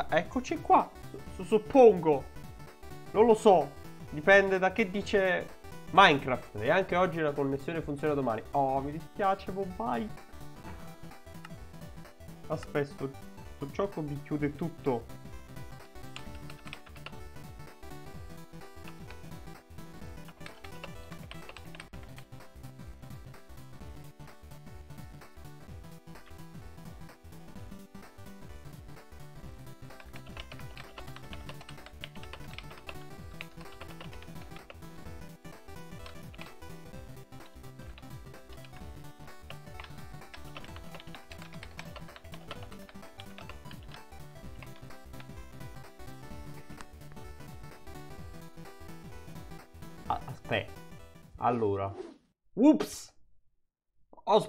Ah, eccoci qua. Suppongo. Non lo so. Dipende da che dice Minecraft. E anche oggi la connessione funziona domani. Oh, mi dispiace, Bombay. Aspetta, sto gioco mi chiude tutto.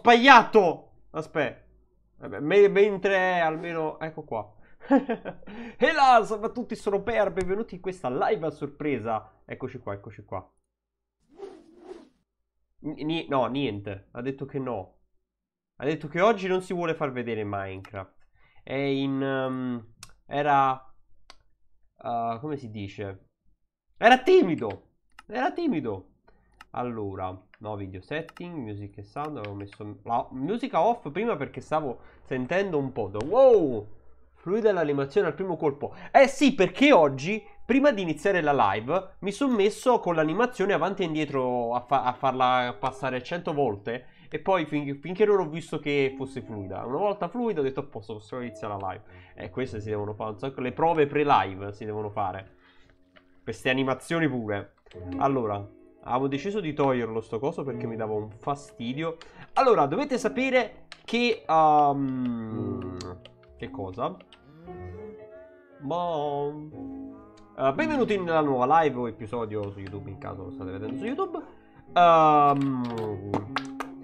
Sbagliato! Aspetta. mentre almeno... Ecco qua. e là, salve a tutti, sono Per, benvenuti in questa live a sorpresa. Eccoci qua, eccoci qua. N no, niente. Ha detto che no. Ha detto che oggi non si vuole far vedere Minecraft. È in... Um, era... Uh, come si dice? Era timido. Era timido. Allora, no video setting, music e sound, avevo messo la musica off prima perché stavo sentendo un po'. Wow! Fluida l'animazione al primo colpo. Eh sì, perché oggi, prima di iniziare la live, mi sono messo con l'animazione avanti e indietro a, fa a farla passare 100 volte. E poi fin finché non ho visto che fosse fluida. Una volta fluida ho detto a posto, possiamo iniziare la live. Eh, queste si devono fare un sacco. Le prove pre-live si devono fare. Queste animazioni pure. Allora, avevo deciso di toglierlo sto coso perché mi dava un fastidio. Allora, dovete sapere che... Um, che cosa? Boh... Uh, benvenuti nella nuova live o episodio su YouTube in caso lo state vedendo su YouTube. Um,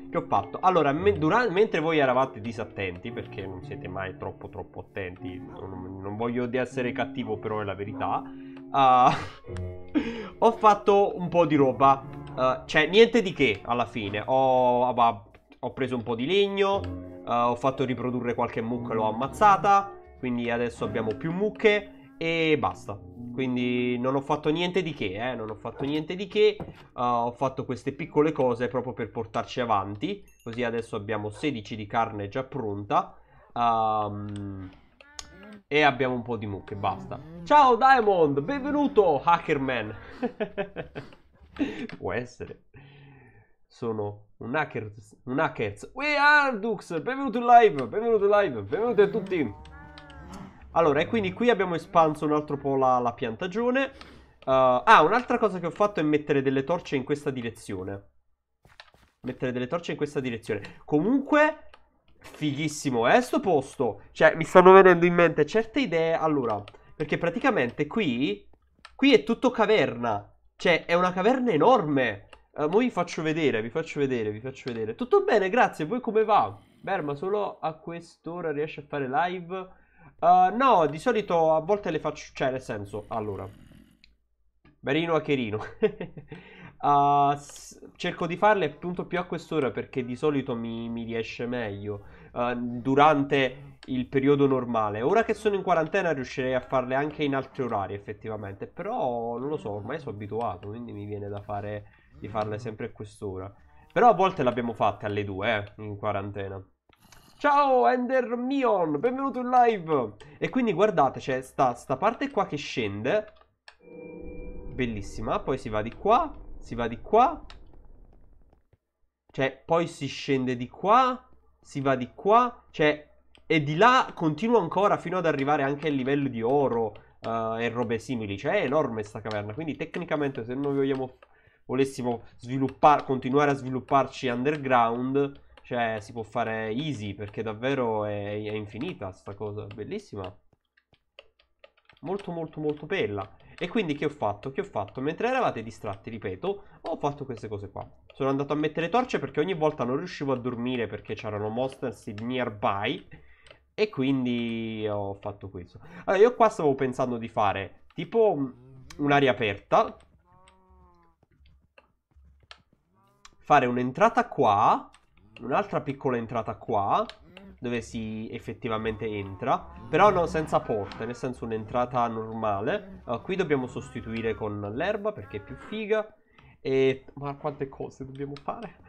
che ho fatto? Allora, me, durante, mentre voi eravate disattenti, perché non siete mai troppo troppo attenti, non, non voglio essere cattivo, però è la verità. Uh, ho fatto un po' di roba. Uh, cioè, niente di che alla fine. Ho, uh, ho preso un po' di legno. Uh, ho fatto riprodurre qualche mucca e l'ho ammazzata. Quindi adesso abbiamo più mucche. E basta. Quindi non ho fatto niente di che, eh. Non ho fatto niente di che. ho fatto queste piccole cose proprio per portarci avanti. Così adesso abbiamo 16 di carne già pronta. Um, e abbiamo un po' di mucche, basta. Ciao Diamond, benvenuto Hackerman. Può essere. Sono un hacker, un hackers. We are Dux, benvenuto in live, benvenuto in live, benvenuti a tutti. Allora, e quindi qui abbiamo espanso un altro po' la, la piantagione. Uh, ah, un'altra cosa che ho fatto è mettere delle torce in questa direzione. Mettere delle torce in questa direzione. Comunque, Fighissimo, eh, sto posto. Cioè, mi stanno venendo in mente certe idee. Allora, perché praticamente qui, qui è tutto caverna. Cioè, è una caverna enorme. Uh, vi faccio vedere, vi faccio vedere, vi faccio vedere. Tutto bene, grazie. Voi come va? Berma, solo a quest'ora riesce a fare live? Uh, no, di solito a volte le faccio... Cioè, nel senso, allora... Berino a Uh, cerco di farle appunto più a quest'ora perché di solito mi, mi riesce meglio uh, durante il periodo normale. Ora che sono in quarantena riuscirei a farle anche in altri orari effettivamente, però non lo so, ormai sono abituato, quindi mi viene da fare di farle sempre a quest'ora. Però a volte l'abbiamo fatte alle 2, eh, in quarantena. Ciao Ender Mion, benvenuto in live! E quindi guardate, c'è sta, sta parte qua che scende. Bellissima, poi si va di qua si va di qua. Cioè, poi si scende di qua. Si va di qua. Cioè, e di là continua ancora fino ad arrivare anche al livello di oro uh, e robe simili. Cioè, è enorme sta caverna. Quindi, tecnicamente, se noi vogliamo, volessimo continuare a svilupparci underground, cioè, si può fare easy perché davvero è, è infinita sta cosa. Bellissima. Molto, molto, molto bella. E quindi che ho fatto? Che ho fatto? Mentre eravate distratti, ripeto, ho fatto queste cose qua. Sono andato a mettere torce perché ogni volta non riuscivo a dormire perché c'erano monsters nearby. E quindi ho fatto questo. Allora, io qua stavo pensando di fare tipo un'aria aperta. Fare un'entrata qua. Un'altra piccola entrata qua. Dove si effettivamente entra, però no, senza porte, nel senso un'entrata normale. Uh, qui dobbiamo sostituire con l'erba perché è più figa. E... Ma quante cose dobbiamo fare?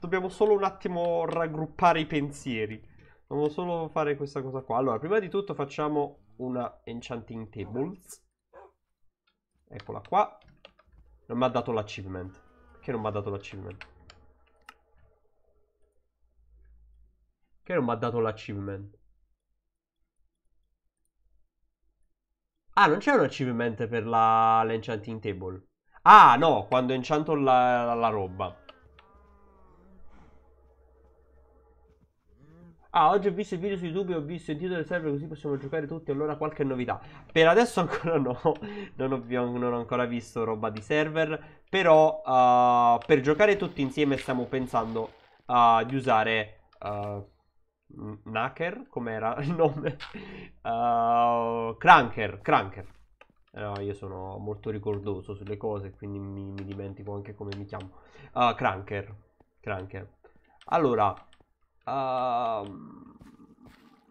Dobbiamo solo un attimo raggruppare i pensieri. Dobbiamo solo fare questa cosa qua. Allora, prima di tutto facciamo una enchanting tables. Eccola qua. Non mi ha dato l'achievement. Perché non mi ha dato l'achievement? Perché non mi ha dato l'achievement? Ah, non c'è un achievement per l'enchanting table. Ah, no, quando enchanto la, la roba. Ah, oggi ho visto il video su YouTube e ho visto il titolo del server così possiamo giocare tutti. Allora qualche novità. Per adesso ancora no. Non ho, non ho ancora visto roba di server. Però uh, per giocare tutti insieme stiamo pensando uh, di usare uh, Knacker, com'era il nome? Uh, Cranker. No, io sono molto ricordoso sulle cose, quindi mi, mi dimentico anche come mi chiamo. Uh, Cranker, Cranker. Allora, uh,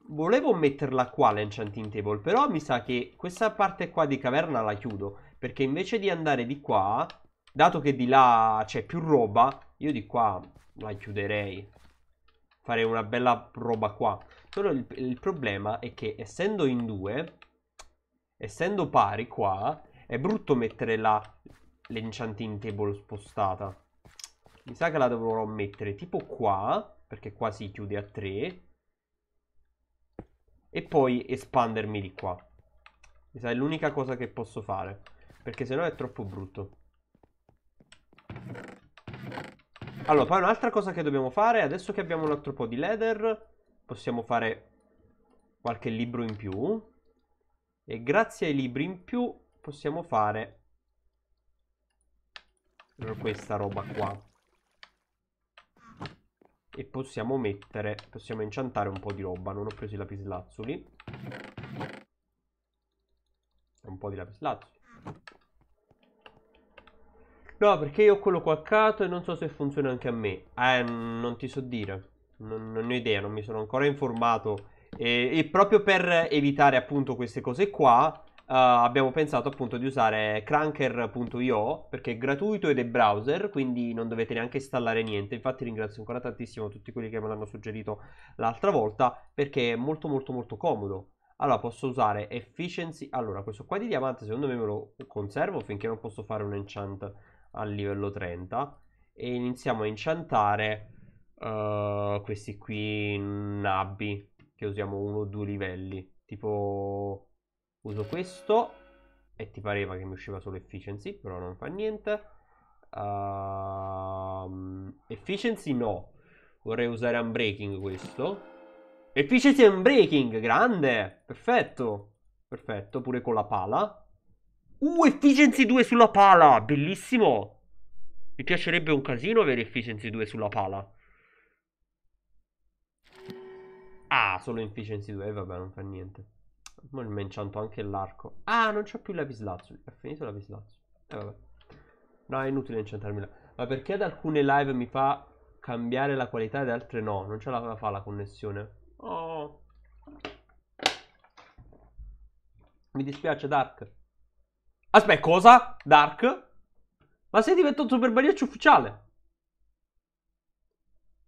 volevo metterla qua l'enchanting table, però mi sa che questa parte qua di caverna la chiudo, perché invece di andare di qua, dato che di là c'è più roba, io di qua la chiuderei. Farei una bella roba qua. Solo il, il problema è che essendo in due, essendo pari qua, è brutto mettere la l'enchanting table spostata. Mi sa che la dovrò mettere tipo qua perché qua si chiude a 3 e poi espandermi di qua mi sa è l'unica cosa che posso fare perché sennò è troppo brutto allora poi un'altra cosa che dobbiamo fare adesso che abbiamo un altro po' di leather possiamo fare qualche libro in più e grazie ai libri in più possiamo fare questa roba qua e possiamo mettere, possiamo enchantare un po' di roba. Non ho preso i lapislazzuli. Un po' di lapislazzuli. No, perché io ho quello quaccato e non so se funziona anche a me. Eh, non ti so dire. Non, non ho idea, non mi sono ancora informato. E, e proprio per evitare appunto queste cose qua, Uh, abbiamo pensato appunto di usare cranker.io perché è gratuito ed è browser, quindi non dovete neanche installare niente. Infatti ringrazio ancora tantissimo tutti quelli che me l'hanno suggerito l'altra volta perché è molto molto molto comodo. Allora posso usare efficiency. Allora questo qua di diamante secondo me me lo conservo finché non posso fare un enchant al livello 30 e iniziamo a enchantare uh, questi qui nabbi che usiamo uno o due livelli. Tipo uso questo e ti pareva che mi usciva solo efficiency, però non fa niente. Uh, efficiency no, vorrei usare unbreaking questo. Efficiency unbreaking, grande, perfetto, perfetto, pure con la pala. Uh, efficiency 2 sulla pala, bellissimo. Mi piacerebbe un casino avere efficiency 2 sulla pala. Ah, solo efficiency 2, vabbè, non fa niente. Ma mi incianto anche l'arco. Ah, non c'ho più lapislazzuli. È finito lapislazzuli. Eh vabbè. No, è inutile inciantarmi là. Ma perché ad alcune live mi fa cambiare la qualità ed altre no? Non ce la fa la connessione. Oh. Mi dispiace, Dark. Aspetta, cosa? Dark? Ma sei diventato super bariaccio ufficiale?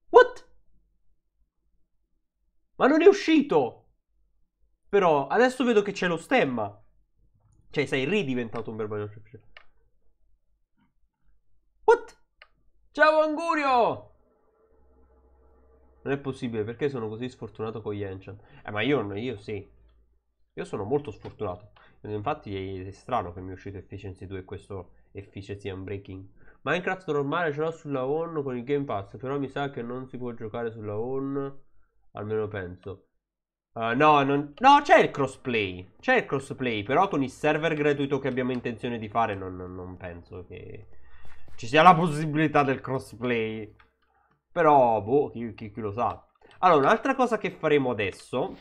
What? Ma non è uscito! Però adesso vedo che c'è lo stemma. Cioè, sei ridiventato un berbaglio What? Ciao Angurio! Non è possibile, perché sono così sfortunato con gli enchant? Eh, ma io, io sì. Io sono molto sfortunato. Infatti è strano che mi è uscito Efficiency 2 e questo Efficiency Unbreaking. Minecraft normale ce l'ho sulla ON con il Game Pass, però mi sa che non si può giocare sulla ON, almeno penso. Uh, no, non... no, c'è il crossplay. C'è il crossplay, però con il server gratuito che abbiamo intenzione di fare non, non penso che ci sia la possibilità del crossplay. Però, boh, chi, chi, chi lo sa. Allora, un'altra cosa che faremo adesso,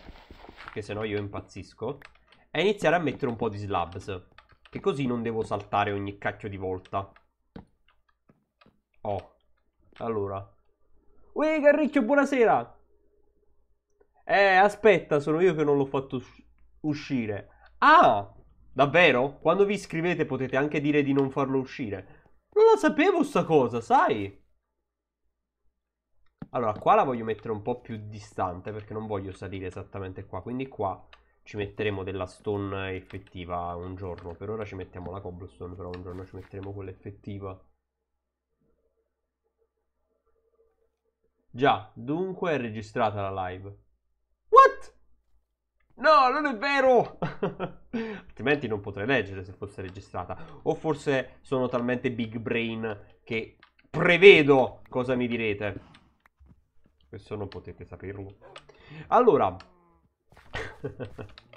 che se no io impazzisco, è iniziare a mettere un po' di slabs. Che così non devo saltare ogni cacchio di volta. Oh. Allora. Ui, Garricchio, buonasera! Eh, aspetta, sono io che non l'ho fatto uscire. Ah, davvero? Quando vi iscrivete potete anche dire di non farlo uscire. Non la sapevo sta cosa, sai? Allora, qua la voglio mettere un po' più distante perché non voglio salire esattamente qua. Quindi qua ci metteremo della stone effettiva un giorno. Per ora ci mettiamo la cobblestone, però un giorno ci metteremo quella effettiva. Già, dunque è registrata la live. What? No, non è vero! Altrimenti non potrei leggere se fosse registrata. O forse sono talmente big brain che prevedo cosa mi direte. Questo non potete saperlo. Allora.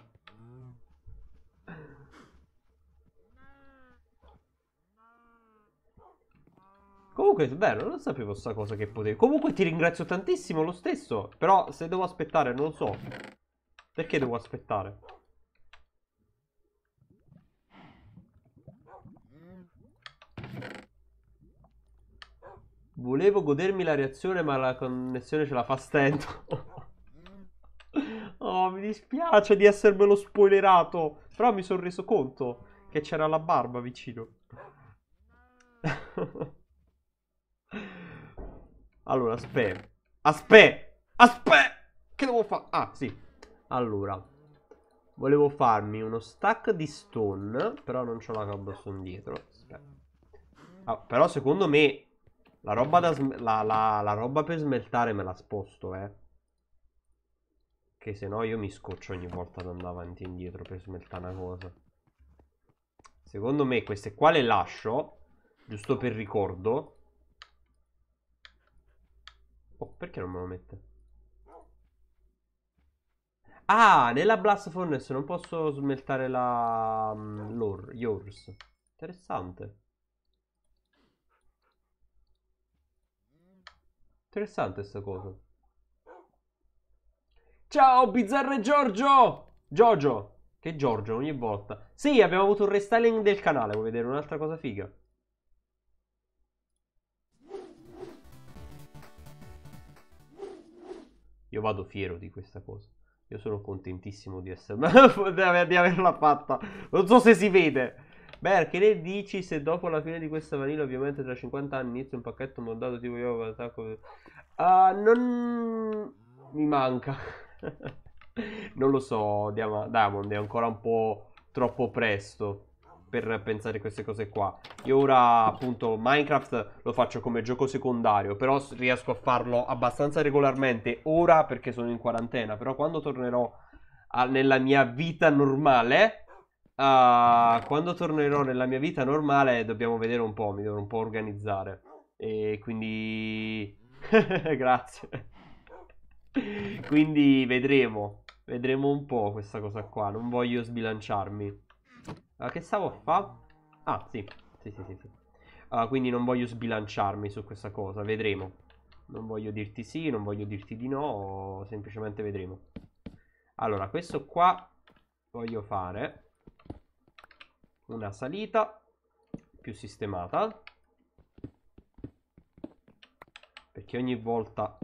Comunque, bello, non sapevo sta cosa che potevi. Comunque ti ringrazio tantissimo lo stesso. Però se devo aspettare, non so. Perché devo aspettare? Volevo godermi la reazione, ma la connessione ce la fa stento. Oh, mi dispiace di essermelo spoilerato. Però mi sono reso conto che c'era la barba vicino. allora, aspetta. Aspetta. Aspetta. Che devo fare? Ah, sì. Allora, volevo farmi uno stack di stone, però non c'ho la cobblestone dietro. Ah, però secondo me la roba, da la, la, la roba per smeltare me la sposto, eh. Che se no io mi scoccio ogni volta ad andare avanti e indietro per smeltare una cosa. Secondo me queste qua le lascio, giusto per ricordo. Oh, perché non me lo mette? Ah, nella Blast Furnace non posso smeltare la... Um, l'ore, yours. Interessante. Interessante sta cosa. Ciao, Bizzarre Giorgio! Giorgio! Che Giorgio ogni volta. Sì, abbiamo avuto un restyling del canale. Vuoi vedere un'altra cosa figa? Io vado fiero di questa cosa. Io sono contentissimo di, essere... di averla fatta. Non so se si vede. Beh, che ne dici se dopo la fine di questa vanilla, ovviamente tra 50 anni, inizio un pacchetto mondato tipo io attacco... Uh, non mi manca. non lo so, Diamond, è ancora un po' troppo presto per pensare a queste cose qua. Io ora appunto Minecraft lo faccio come gioco secondario, però riesco a farlo abbastanza regolarmente ora perché sono in quarantena, però quando tornerò a, nella mia vita normale, uh, quando tornerò nella mia vita normale dobbiamo vedere un po', mi devo un po' organizzare. E quindi... Grazie. quindi vedremo, vedremo un po' questa cosa qua, non voglio sbilanciarmi. Uh, che stavo a fare? Ah, sì. Sì, sì, sì, sì. Uh, quindi non voglio sbilanciarmi su questa cosa, vedremo. Non voglio dirti sì, non voglio dirti di no, semplicemente vedremo. Allora, questo qua voglio fare una salita più sistemata. Perché ogni volta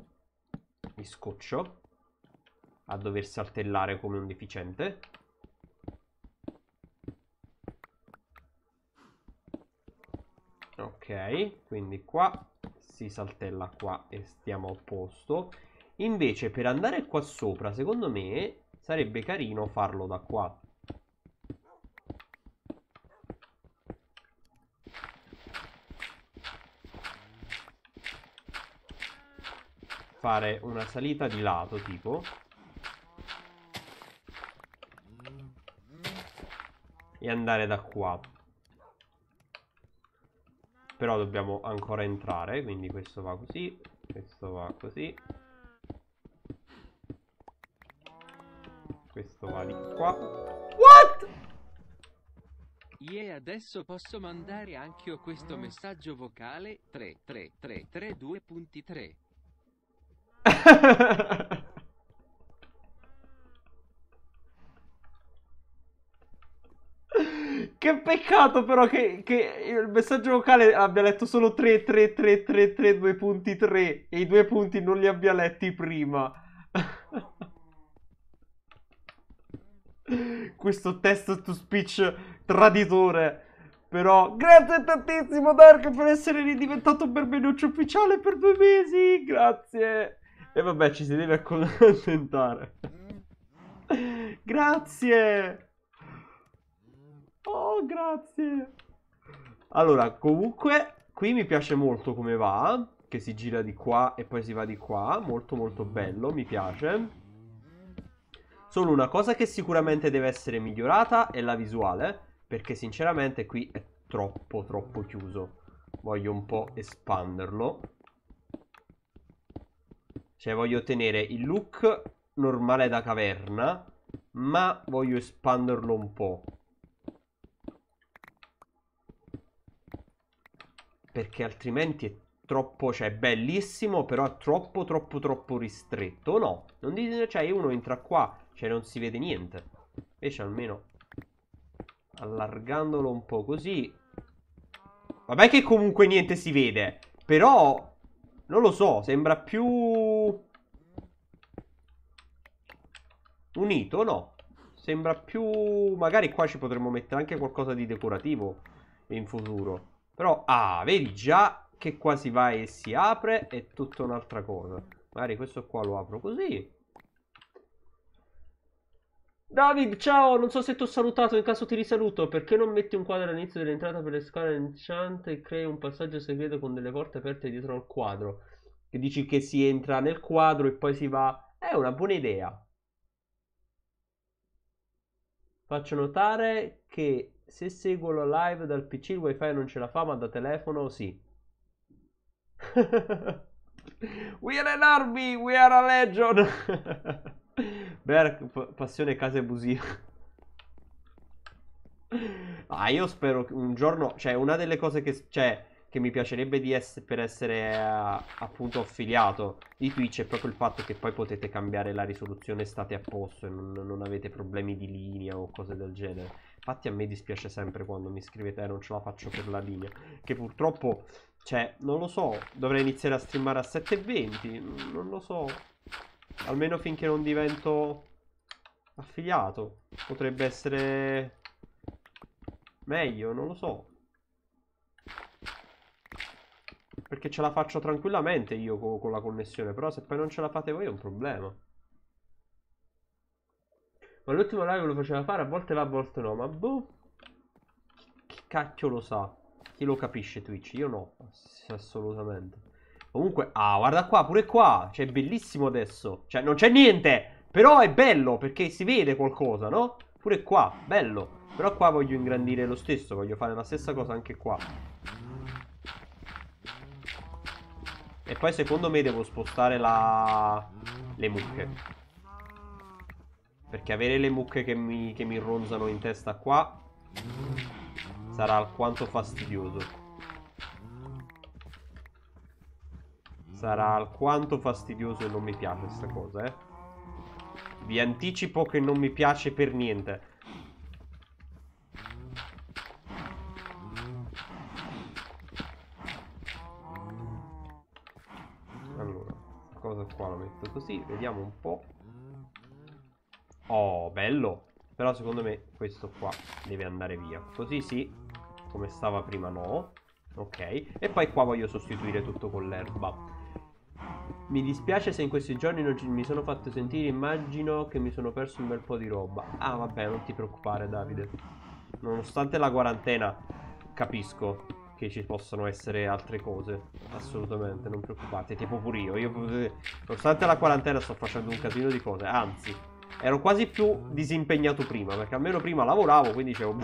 mi scoccio a dover saltellare come un deficiente. ok quindi qua si saltella qua e stiamo a posto invece per andare qua sopra secondo me sarebbe carino farlo da qua fare una salita di lato tipo. E andare da qua. Però dobbiamo ancora entrare quindi questo va così questo va così. Questo va di qua. What? E adesso posso mandare anche io questo messaggio vocale 33332.3 Che peccato però che, che, il messaggio vocale abbia letto solo 3, 3, 3, 3, 3, 2 punti 3 e i due punti non li abbia letti prima. questo test to speech traditore. Però grazie tantissimo Dark per essere ridiventato benvenuccio ufficiale per due mesi. Grazie. E vabbè, ci si deve accontentare. grazie. Oh, grazie. Allora, comunque, qui mi piace molto come va. Che si gira di qua e poi si va di qua. Molto molto bello, mi piace. Solo una cosa che sicuramente deve essere migliorata è la visuale. Perché sinceramente qui è troppo troppo chiuso. Voglio un po' espanderlo. Cioè voglio tenere il look normale da caverna. Ma voglio espanderlo un po'. Perché altrimenti è troppo, cioè bellissimo, però è troppo troppo troppo ristretto. No, non dite, cioè uno entra qua, cioè non si vede niente. Invece almeno allargandolo un po' così. Vabbè che comunque niente si vede, però non lo so, sembra più unito, no? Sembra più magari qua ci potremmo mettere anche qualcosa di decorativo in futuro. Però ah, vedi già che qua si va e si apre è tutta un'altra cosa. Magari questo qua lo apro così. David, ciao, non so se ti ho salutato, in caso ti risaluto, perché non metti un quadro all'inizio dell'entrata per le scale enchant e crei un passaggio segreto con delle porte aperte dietro al quadro? Che dici che si entra nel quadro e poi si va... È una buona idea. Faccio notare che se seguo la live dal PC il wifi non ce la fa, ma da telefono sì. we are an army, we are a legion. Berk, passione case busie. ah, io spero che un giorno, cioè una delle cose che, cioè, che mi piacerebbe di essere, per essere uh, appunto affiliato di Twitch è proprio il fatto che poi potete cambiare la risoluzione, state a posto e non, non avete problemi di linea o cose del genere. Infatti a me dispiace sempre quando mi scrivete eh, non ce la faccio per la linea, che purtroppo, cioè, non lo so, dovrei iniziare a streamare a 7.20, non lo so. Almeno finché non divento affiliato. Potrebbe essere meglio, non lo so. Perché ce la faccio tranquillamente io con, con la connessione. Però se poi non ce la fate voi è un problema. Ma l'ultimo live lo faceva fare, a volte va, a volte no. Ma boh. Chi cacchio lo sa? Chi lo capisce Twitch? Io no, assolutamente. Comunque, ah, guarda qua, pure qua. Cioè, è bellissimo adesso. Cioè, non c'è niente. Però è bello perché si vede qualcosa, no? Pure qua, bello. Però qua voglio ingrandire lo stesso. Voglio fare la stessa cosa anche qua. E poi secondo me devo spostare la... le mucche. Perché avere le mucche che mi, che mi ronzano in testa qua sarà alquanto fastidioso. Sarà alquanto fastidioso e non mi piace questa cosa, eh. Vi anticipo che non mi piace per niente. Allora, cosa qua lo metto così, vediamo un po'. Oh, bello. Però secondo me questo qua deve andare via. Così sì, come stava prima no. Ok, e poi qua voglio sostituire tutto con l'erba. Mi dispiace se in questi giorni non mi sono fatto sentire, immagino che mi sono perso un bel po' di roba. Ah vabbè, non ti preoccupare Davide. Nonostante la quarantena, capisco che ci possano essere altre cose. Assolutamente, non preoccupate. Tipo pure io. io nonostante la quarantena sto facendo un casino di cose. Anzi, ero quasi più disimpegnato prima. Perché almeno prima lavoravo, quindi dicevo...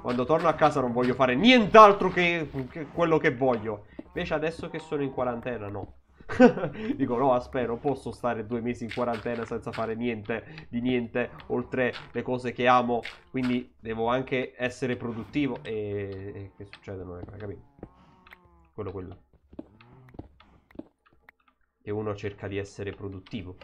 Quando torno a casa non voglio fare nient'altro che, che quello che voglio. Invece adesso che sono in quarantena, no. Dico no, aspetta, non posso stare due mesi in quarantena senza fare niente di niente oltre le cose che amo. Quindi devo anche essere produttivo. E, e che succede? Non è capito. Quello, quello. E uno cerca di essere produttivo.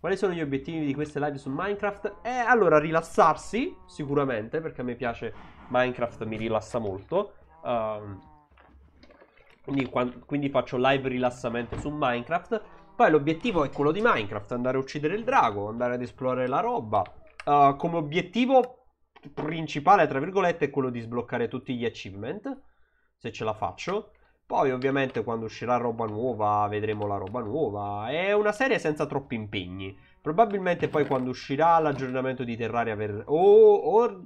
Quali sono gli obiettivi di queste live su Minecraft? Eh, allora, rilassarsi, sicuramente, perché a me piace Minecraft, mi rilassa molto. Um, quindi, quindi, faccio live rilassamento su Minecraft. Poi l'obiettivo è quello di Minecraft, andare a uccidere il drago, andare ad esplorare la roba. Uh, come obiettivo principale, tra virgolette, è quello di sbloccare tutti gli achievement, se ce la faccio. Poi ovviamente quando uscirà roba nuova vedremo la roba nuova. È una serie senza troppi impegni. Probabilmente poi quando uscirà l'aggiornamento di Terraria ver- o, o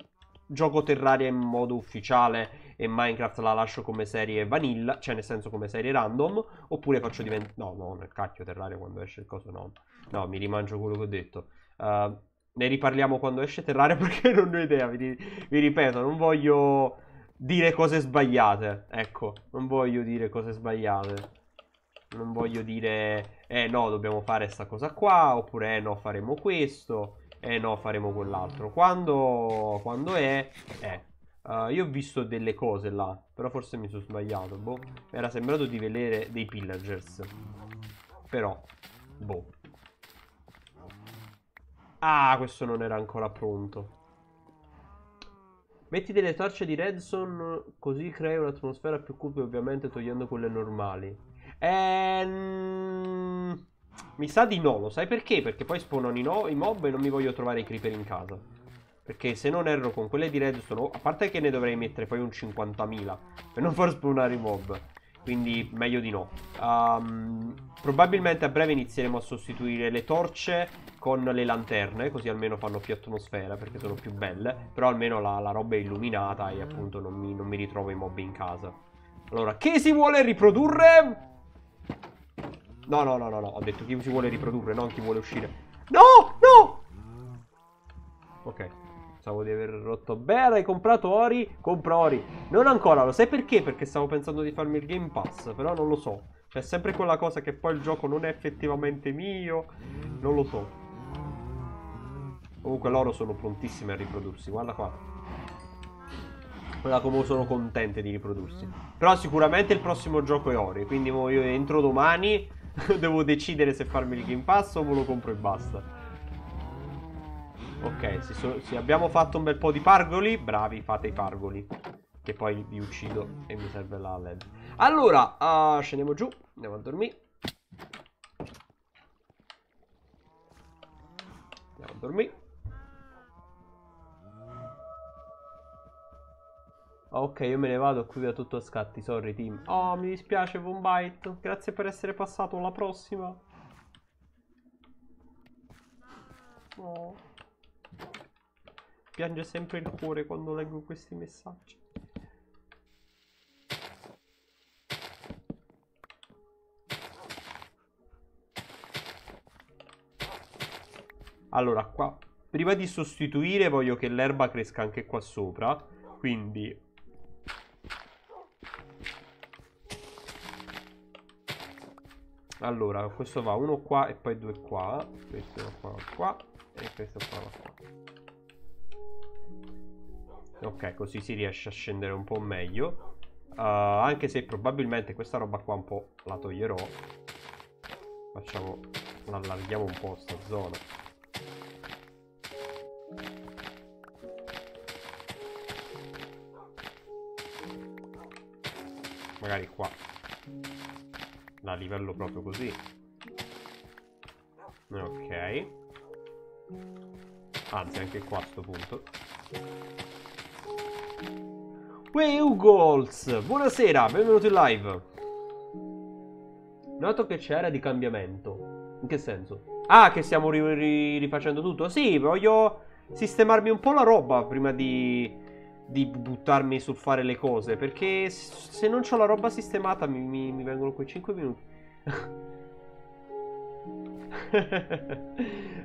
gioco Terraria in modo ufficiale e Minecraft la lascio come serie vanilla, cioè nel senso come serie random, oppure faccio diventare... No, no, nel cacchio Terraria quando esce il coso no. No, mi rimangio quello che ho detto. Uh, ne riparliamo quando esce Terraria perché non ho idea, vi, vi ripeto, non voglio dire cose sbagliate. Ecco, non voglio dire cose sbagliate. Non voglio dire, eh no, dobbiamo fare questa cosa qua, oppure eh no, faremo questo, eh no, faremo quell'altro. Quando, quando è, eh. Uh, io ho visto delle cose là, però forse mi sono sbagliato, boh. Era sembrato di vedere dei pillagers. Però, boh. Ah, questo non era ancora pronto. Metti delle torce di redstone così crei un'atmosfera più cupa ovviamente togliendo quelle normali. Ehm... Mi sa di no, lo sai perché? Perché poi spawnano i, no i mob e non mi voglio trovare i creeper in casa. Perché se non erro con quelle di redstone, a parte che ne dovrei mettere poi un 50.000 per non far spawnare i mob. Quindi meglio di no. Um, probabilmente a breve inizieremo a sostituire le torce con le lanterne, così almeno fanno più atmosfera perché sono più belle. Però almeno la, la roba è illuminata e appunto non mi, non mi ritrovo i mob in casa. Allora, che si vuole riprodurre? No, no, no, no, no, ho detto chi si vuole riprodurre, non chi vuole uscire. No, no! Ok. Pensavo di aver rotto. Beh, hai comprato Ori? Compra Ori. Non ancora, lo sai perché? Perché stavo pensando di farmi il Game Pass, però non lo so. C'è sempre quella cosa che poi il gioco non è effettivamente mio. Non lo so. Comunque loro sono prontissime a riprodursi, guarda qua. Guarda come sono contente di riprodursi. Però sicuramente il prossimo gioco è Ori, quindi io entro domani devo decidere se farmi il Game Pass o me lo compro e basta. Ok, si so sì, abbiamo fatto un bel po' di pargoli. Bravi, fate i pargoli. Che poi vi uccido e mi serve la LED. Allora, uh, scendiamo giù. Andiamo a dormire. Andiamo a dormire. Ok, io me ne vado qui da tutto a scatti, sorry team. Oh, mi dispiace Von Byte. Grazie per essere passato, alla prossima. Oh. Piange sempre il cuore quando leggo questi messaggi. Allora, qua, prima di sostituire voglio che l'erba cresca anche qua sopra, quindi... Allora, questo va uno qua e poi due qua, questo qua qua e questo qua qua. Ok, così si riesce a scendere un po' meglio. Uh, anche se probabilmente questa roba qua un po' la toglierò. Facciamo... Allarghiamo un po' sta zona. Magari qua. La livello proprio così. Ok. Anzi, anche qua a sto punto. Uè, Ugols! Buonasera, benvenuto in live. Noto che c'era di cambiamento. In che senso? Ah, che stiamo ri ri rifacendo tutto? Sì, voglio sistemarmi un po' la roba prima di, di buttarmi sul fare le cose. Perché se non ho la roba sistemata mi, mi, mi vengono quei 5 minuti.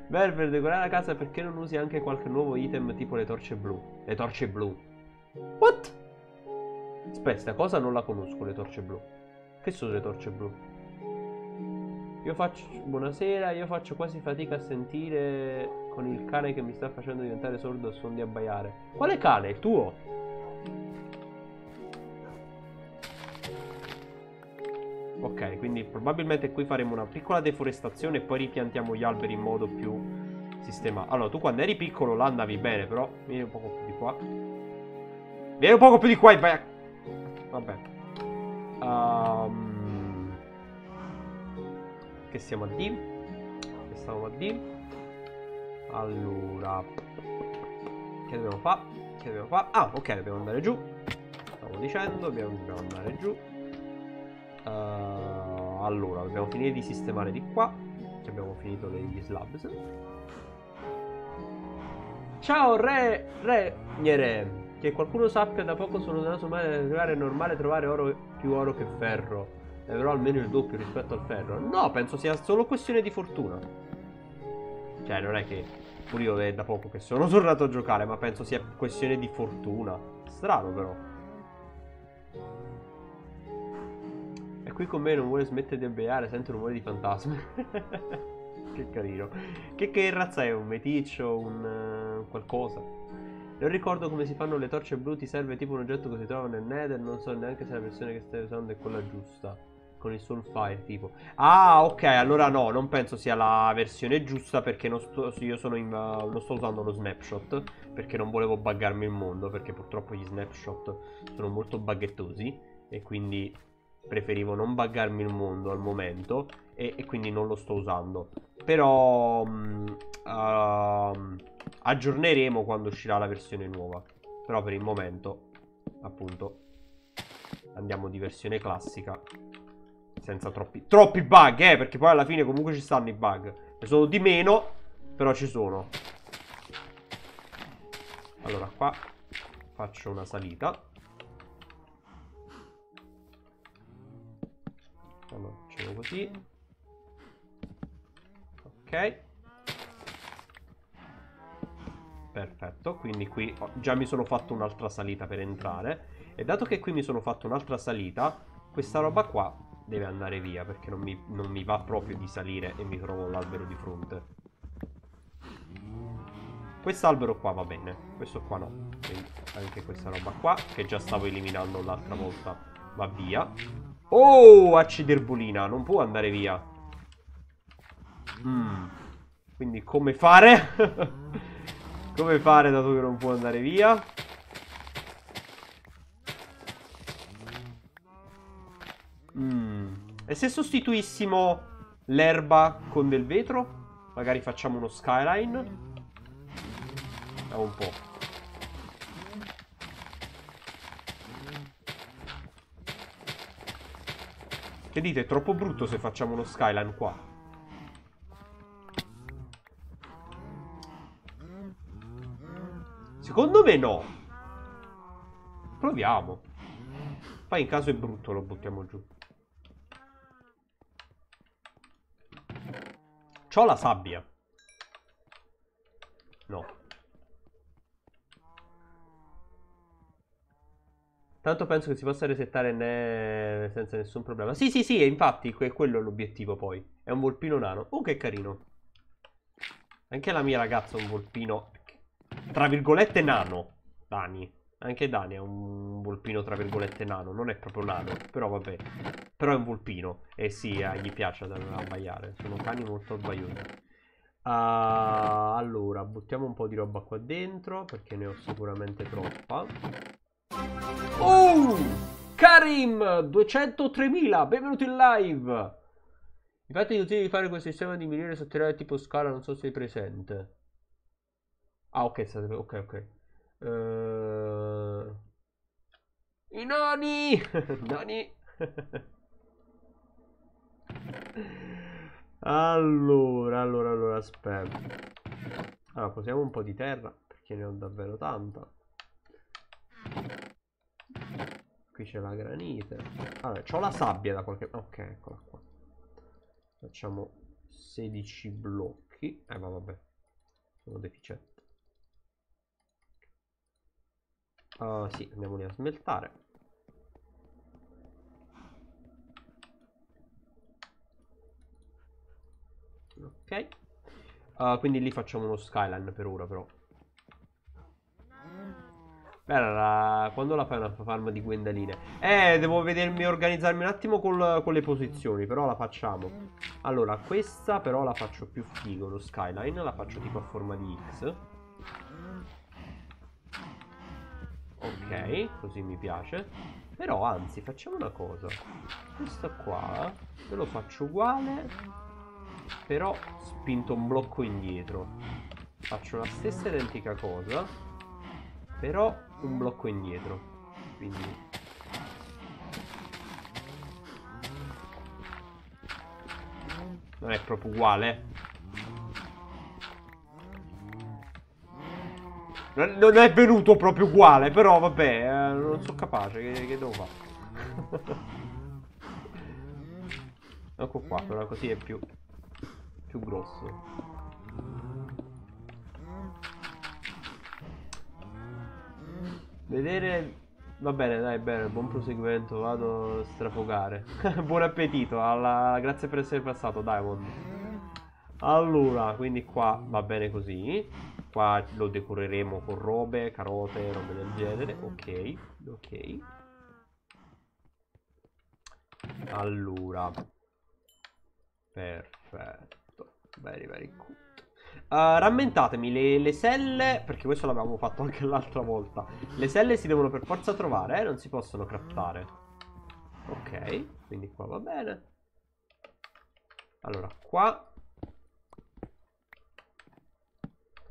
Beh, per decorare la casa perché non usi anche qualche nuovo item tipo le torce blu? Le torce blu. What? Aspetta, cosa non la conosco le torce blu? Che sono le torce blu? Io faccio... Buonasera, io faccio quasi fatica a sentire con il cane che mi sta facendo diventare sordo a suon di abbaiare. Quale cane? Il tuo? Ok, quindi probabilmente qui faremo una piccola deforestazione e poi ripiantiamo gli alberi in modo più sistemato. Allora, tu quando eri piccolo là andavi bene, però vieni un poco più di qua. Vieni un poco più di qua e vai a Vabbè. Um, che siamo a D. Che stavamo a D. Allora. Che dobbiamo fare? Che dobbiamo fare? Ah, ok, dobbiamo andare giù. Stavo dicendo, dobbiamo, dobbiamo andare giù. Uh, allora, dobbiamo finire di sistemare di qua. Che abbiamo finito gli slabs. Ciao, re, re, re. Che qualcuno sappia, da poco sono andato male arrivare, è normale trovare oro, più oro che ferro. E avrò almeno il doppio rispetto al ferro. No, penso sia solo questione di fortuna. Cioè, non è che pure io è da poco che sono tornato a giocare, ma penso sia questione di fortuna. Strano però. E qui con me non vuole smettere di abbeare, sento rumore di fantasmi. che carino. Che, che razza è? Un meticcio? Un uh, qualcosa? Non ricordo come si fanno le torce blu, ti serve tipo un oggetto che si trova nel nether, non so neanche se la versione che stai usando è quella giusta. Con il Soulfire tipo. Ah, ok, allora no, non penso sia la versione giusta perché non sto, io sono in, uh, non sto usando lo snapshot perché non volevo buggarmi il mondo perché purtroppo gli snapshot sono molto buggettosi e quindi preferivo non buggarmi il mondo al momento e, e quindi non lo sto usando. Però um, uh, aggiorneremo quando uscirà la versione nuova. Però per il momento, appunto, andiamo di versione classica senza troppi, troppi bug, eh, perché poi alla fine comunque ci stanno i bug. Ne sono di meno, però ci sono. Allora, qua faccio una salita. Allora, facciamo così. Ok. Perfetto, quindi qui già mi sono fatto un'altra salita per entrare. E dato che qui mi sono fatto un'altra salita, questa roba qua deve andare via perché non mi, non mi va proprio di salire e mi trovo l'albero di fronte. Quest'albero qua va bene, questo qua no. Quindi anche questa roba qua, che già stavo eliminando l'altra volta, va via. Oh, acciderbolina, non può andare via. Mm. Quindi come fare? come fare dato che non può andare via? Mm. E se sostituissimo l'erba con del vetro? Magari facciamo uno skyline? Vediamo un po'. Che dite? È troppo brutto se facciamo uno skyline qua. Secondo me no. Proviamo. Poi in caso è brutto lo buttiamo giù. C'ho la sabbia. No. Tanto penso che si possa resettare ne... senza nessun problema. Sì, sì, sì, infatti que quello è l'obiettivo poi. È un volpino nano. Oh, che carino. Anche la mia ragazza è un volpino, tra virgolette, nano. Dani. Anche Dani è un volpino tra virgolette nano, non è proprio nano, però vabbè. Però è un volpino e sì, eh, gli piace abbaiare, sono cani molto abbaiosi. Uh, allora, buttiamo un po' di roba qua dentro perché ne ho sicuramente troppa. Oh! Karim 203.000, benvenuto in live! Infatti io di fare questo sistema di miniere sotterranee tipo scala, non so se sei presente. Ah, ok, state... ok, ok. Uh... I noni! noni! allora, allora, allora, aspetta. Allora, posiamo un po' di terra, perché ne ho davvero tanta. Qui c'è la granite. Allora, ho la sabbia da qualche... Ok, eccola qua. Facciamo 16 blocchi. Eh, ma vabbè. Sono deficiente. Uh, sì, andiamo lì a smeltare. Ok. Uh, quindi lì facciamo uno skyline per ora però. Beh, quando la fai una farm di guendaline? Eh, devo vedermi, organizzarmi un attimo col, con le posizioni, però la facciamo. Allora, questa però la faccio più figo, lo skyline, la faccio tipo a forma di X. Ok, così mi piace. Però anzi, facciamo una cosa. Questo qua ve lo faccio uguale Però spinto un blocco indietro. Faccio la stessa identica cosa. Però un blocco indietro. Quindi... Non è proprio uguale. Non è venuto proprio uguale, però vabbè, eh, non sono capace, che, che devo fare? ecco qua, però così è più, più grosso. Vedere... Va bene, dai, bene, buon proseguimento, vado a strafogare. buon appetito, alla... grazie per essere passato, Diamond. Allora, quindi qua va bene così. Qua lo decoreremo con robe, carote, robe del genere. Ok, ok. Allora. Perfetto. Very, very cool. Uh, rammentatemi, le, le, selle, perché questo l'avevamo fatto anche l'altra volta. Le selle si devono per forza trovare, eh? Non si possono craftare. Ok, quindi qua va bene. Allora, qua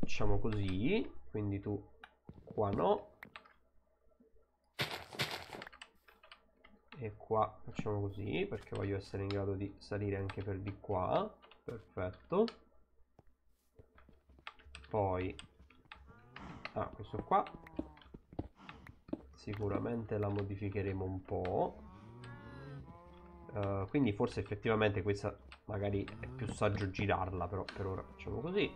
facciamo così. Quindi tu qua no. E qua facciamo così, perché voglio essere in grado di salire anche per di qua. Perfetto poi ah, questo qua sicuramente la modificheremo un po' uh, quindi forse effettivamente questa magari è più saggio girarla però per ora facciamo così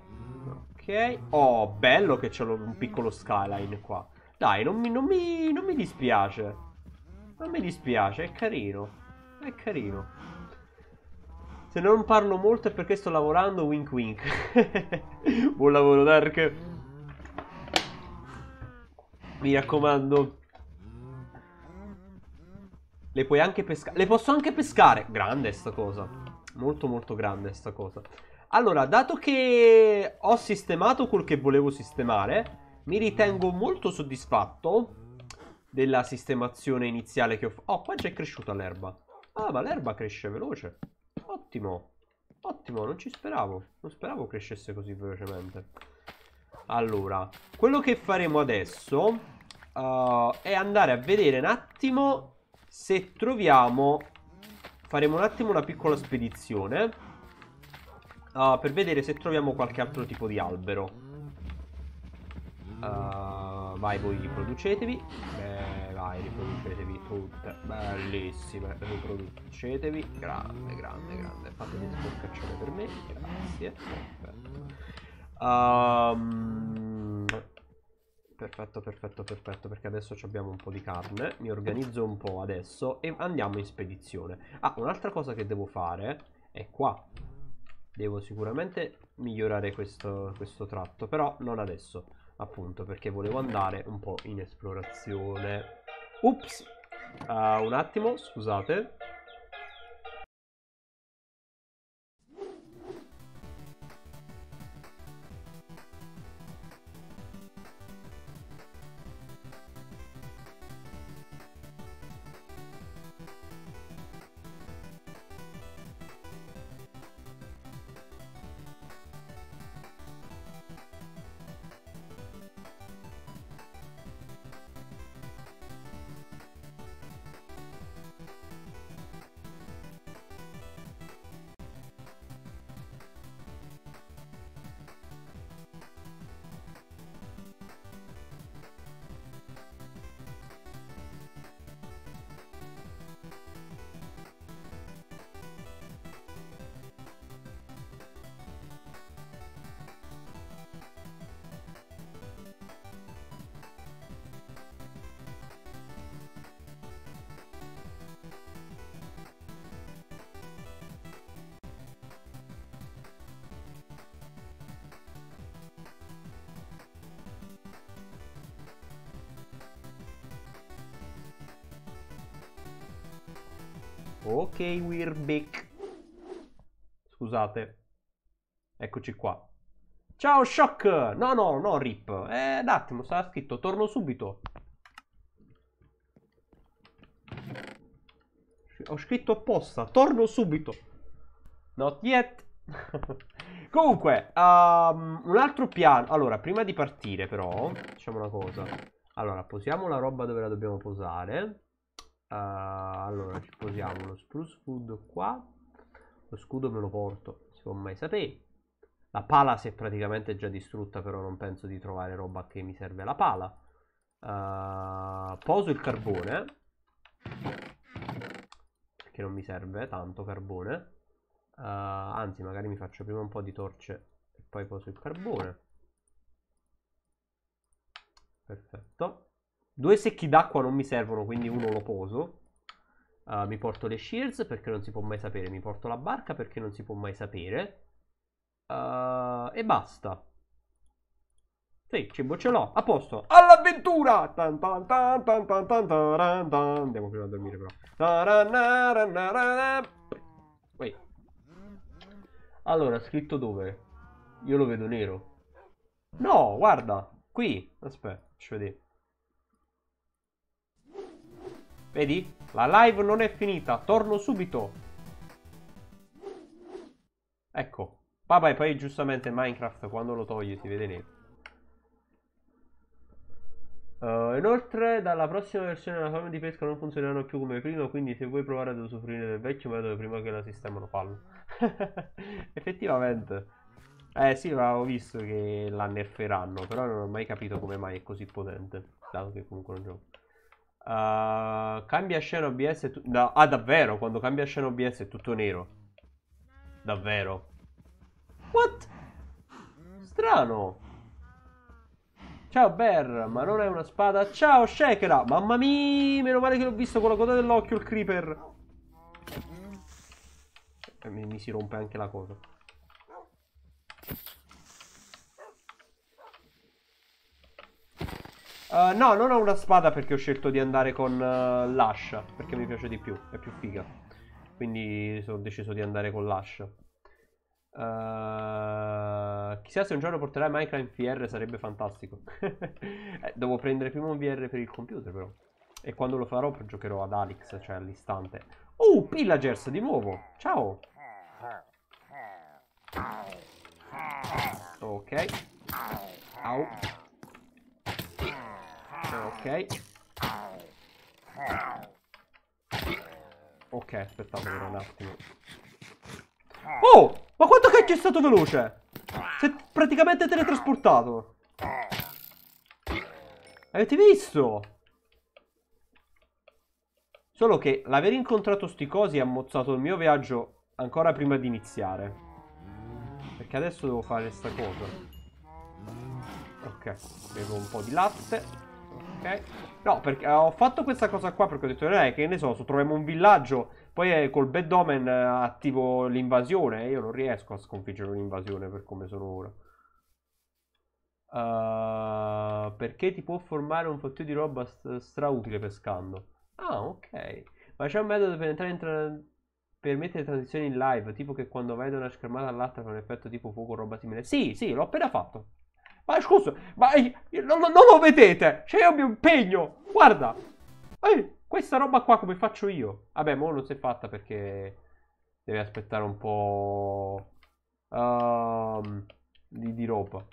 ok oh bello che c'è un piccolo skyline qua dai non mi, non mi, non mi dispiace non mi dispiace è carino è carino se non parlo molto è perché sto lavorando, wink wink. Buon lavoro, Dark. Mi raccomando. Le puoi anche pescare. Le posso anche pescare. Grande sta cosa. Molto molto grande sta cosa. Allora, dato che ho sistemato quel che volevo sistemare, mi ritengo molto soddisfatto della sistemazione iniziale che ho fatto. Oh, qua già è cresciuta l'erba. Ah, ma l'erba cresce veloce. Ottimo. Ottimo, non ci speravo. Non speravo crescesse così velocemente. Allora, quello che faremo adesso uh, è andare a vedere un attimo se troviamo... Faremo un attimo una piccola spedizione uh, per vedere se troviamo qualche altro tipo di albero. Uh, vai voi, riproducetevi. Beh, vai, riproducetevi tutte. Bellissime, riproducetevi. Grande, grande, grande. Fate delle sporcaccione per me. Grazie. Perfetto. Um, perfetto, perfetto, perfetto. Perché adesso abbiamo un po' di carne. Mi organizzo un po' adesso e andiamo in spedizione. Ah, un'altra cosa che devo fare è qua. Devo sicuramente migliorare questo, questo tratto, però non adesso appunto perché volevo andare un po' in esplorazione. Ups, uh, un attimo, scusate. Ok, we're back. Scusate. Eccoci qua. Ciao, Shock! No, no, no, Rip. Eh, un attimo, sarà scritto. Torno subito. Ho scritto apposta. Torno subito. Not yet. Comunque, um, un altro piano. Allora, prima di partire, però, facciamo una cosa. Allora, posiamo la roba dove la dobbiamo posare. Uh, allora, ci posiamo lo spruce food qua. Lo scudo me lo porto, si può mai sapere. La pala si è praticamente già distrutta, però non penso di trovare roba che mi serve la pala. Uh, poso il carbone. Perché non mi serve tanto carbone. Uh, anzi, magari mi faccio prima un po' di torce e poi poso il carbone. Perfetto. Due secchi d'acqua non mi servono, quindi uno lo poso. Uh, mi porto le shears perché non si può mai sapere. Mi porto la barca perché non si può mai sapere. Uh, e basta. Sì, cibo ce l'ho. A posto. All'avventura! Andiamo prima a dormire però. Wait. Allora, scritto dove? Io lo vedo nero. No, guarda. Qui. Aspetta, faccio vedere. Vedi? La live non è finita. Torno subito. Ecco. Vabbè, poi giustamente Minecraft quando lo togli si vede nero. Uh, inoltre, dalla prossima versione la forma di pesca non funzioneranno più come prima, quindi se vuoi provare ad usufruire del vecchio metodo prima che la sistemano, fallo. Effettivamente. Eh sì, avevo visto che la nerferanno, però non ho mai capito come mai è così potente, dato che comunque non gioco. Uh, cambia scena OBS tu- Ah davvero? Quando cambia scena OBS è tutto nero. Davvero. What? Strano. Ciao Bear Ma non è una spada. Ciao Shakera Mamma mia Meno male che l'ho visto con la coda dell'occhio il creeper. Eh, mi, mi si rompe anche la cosa Uh, no, non ho una spada perché ho scelto di andare con uh, l'ascia, perché mi piace di più, è più figa. Quindi ho deciso di andare con l'ascia. Uh, chissà se un giorno porterai Minecraft in VR sarebbe fantastico. eh, devo prendere prima un VR per il computer però. E quando lo farò giocherò ad Alex, cioè all'istante. Oh, Pillagers di nuovo. Ciao. Ok. Au. Ok. Ok, aspettate un attimo. Oh! Ma quanto cacchio è stato veloce? Si è praticamente teletrasportato. Avete visto? Solo che l'aver incontrato sti cosi ha mozzato il mio viaggio ancora prima di iniziare. Perché adesso devo fare sta cosa. Ok, bevo un po' di latte. Ok. No, perché ho fatto questa cosa qua perché ho detto, eh, che ne so, se troviamo un villaggio, poi eh, col Bad Omen eh, attivo l'invasione. E io non riesco a sconfiggere un'invasione per come sono ora. Uh, perché ti può formare un fottio di roba st- strautile pescando. Ah, ok. Ma c'è un metodo per entrare in per mettere transizioni in live, tipo che quando vai da una schermata all'altra fa un effetto tipo fuoco o roba simile. Sì, sì, l'ho appena fatto. Ma scusa, ma non, non, lo vedete? Cioè io mi impegno. Guarda. Eh, questa roba qua come faccio io? Vabbè, mo non si è fatta perché deve aspettare un po' um, di, di, roba.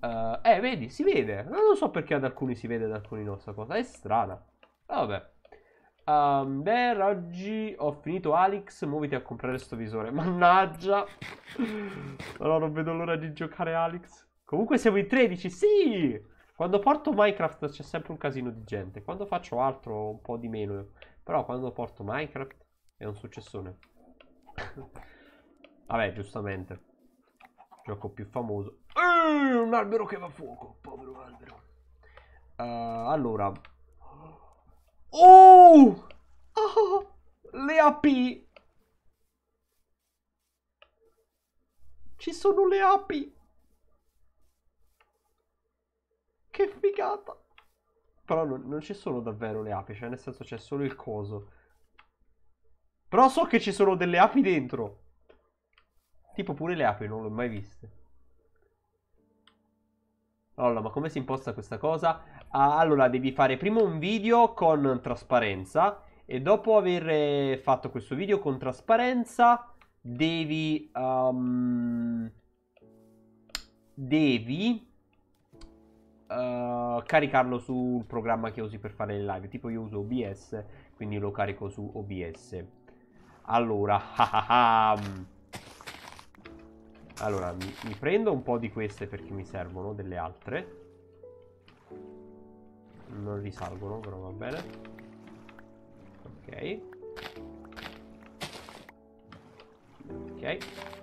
Uh, eh, vedi, si vede. Non lo so perché ad alcuni si vede, ad alcuni no. Sta cosa è strana. Vabbè. Um, beh, oggi ho finito Alex, muoviti a comprare sto visore. Mannaggia. No, non vedo l'ora di giocare Alex. Comunque siamo in 13, sì! Quando porto Minecraft c'è sempre un casino di gente. Quando faccio altro un po' di meno. Però quando porto Minecraft è un successone. Vabbè, giustamente. Gioco più famoso. Eh, un albero che va a fuoco. Povero albero. Uh, allora, Oh! oh! Le api! Ci sono le api! Che figata! Però non, non ci sono davvero le api, cioè nel senso c'è solo il coso. Però so che ci sono delle api dentro. Tipo pure le api, non le ho mai viste. Allora, ma come si imposta questa cosa? Ah, allora, devi fare prima un video con trasparenza E dopo aver fatto questo video con trasparenza, devi... Um, devi... Uh, caricarlo sul programma che usi per fare le live. Tipo io uso OBS, quindi lo carico su OBS. Allora, allora mi, mi, prendo un po' di queste perché mi servono, delle altre. Non risalgono, però va bene. Ok. Ok.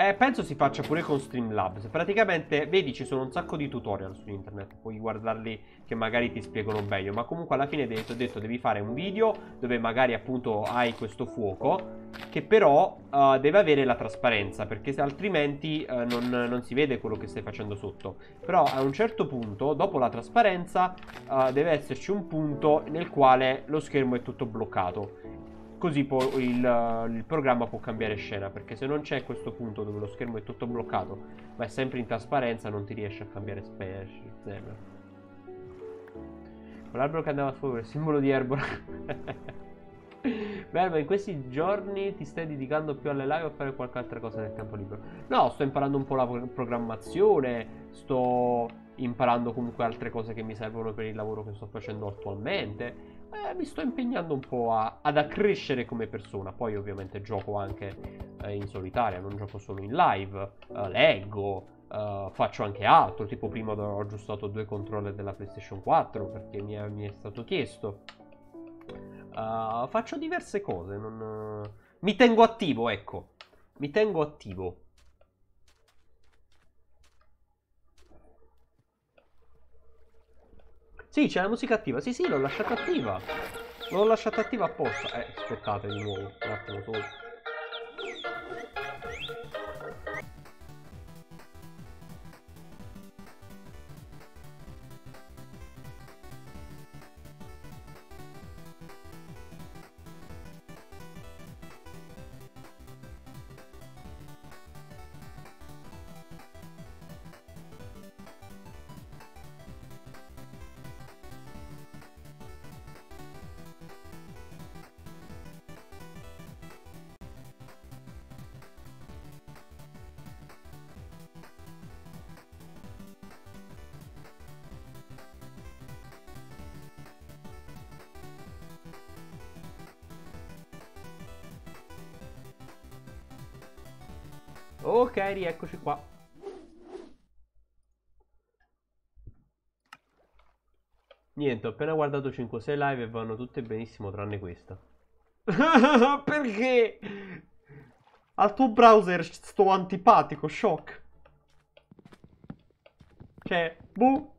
Eh, penso si faccia pure con Streamlabs. Praticamente, vedi, ci sono un sacco di tutorial su internet. Puoi guardarli che magari ti spiegano meglio. Ma comunque alla fine ti ho detto, devi fare un video dove magari appunto hai questo fuoco. Che però uh, deve avere la trasparenza. Perché altrimenti uh, non, non, si vede quello che stai facendo sotto. Però a un certo punto, dopo la trasparenza, uh, deve esserci un punto nel quale lo schermo è tutto bloccato. Così poi il, il, programma può cambiare scena, perché se non c'è questo punto dove lo schermo è tutto bloccato, ma è sempre in trasparenza, non ti riesce a cambiare specie. Quell'albero che andava a il simbolo di Erbora. Beh, ma in questi giorni ti stai dedicando più alle live o a fare qualche altra cosa nel tempo libero? No, sto imparando un po' la programmazione, sto imparando comunque altre cose che mi servono per il lavoro che sto facendo attualmente eh, mi sto impegnando un po' a, ad accrescere come persona. Poi ovviamente gioco anche eh, in solitaria, non gioco solo in live, eh, leggo, eh, faccio anche altro, tipo prima ho aggiustato due controller della PlayStation 4 perché mi è, mi è stato chiesto. Uh, faccio diverse cose, non... mi tengo attivo, ecco, mi tengo attivo. Sì, c'è la musica attiva. Sì, sì, l'ho lasciata attiva. L'ho lasciata attiva apposta. Eh, aspettate di nuovo. Un attimo solo. Rieccoci qua. Niente, ho appena guardato 5-6 live e vanno tutte benissimo tranne questa. Perché? Al tuo browser sto antipatico, shock. Cioè, boh,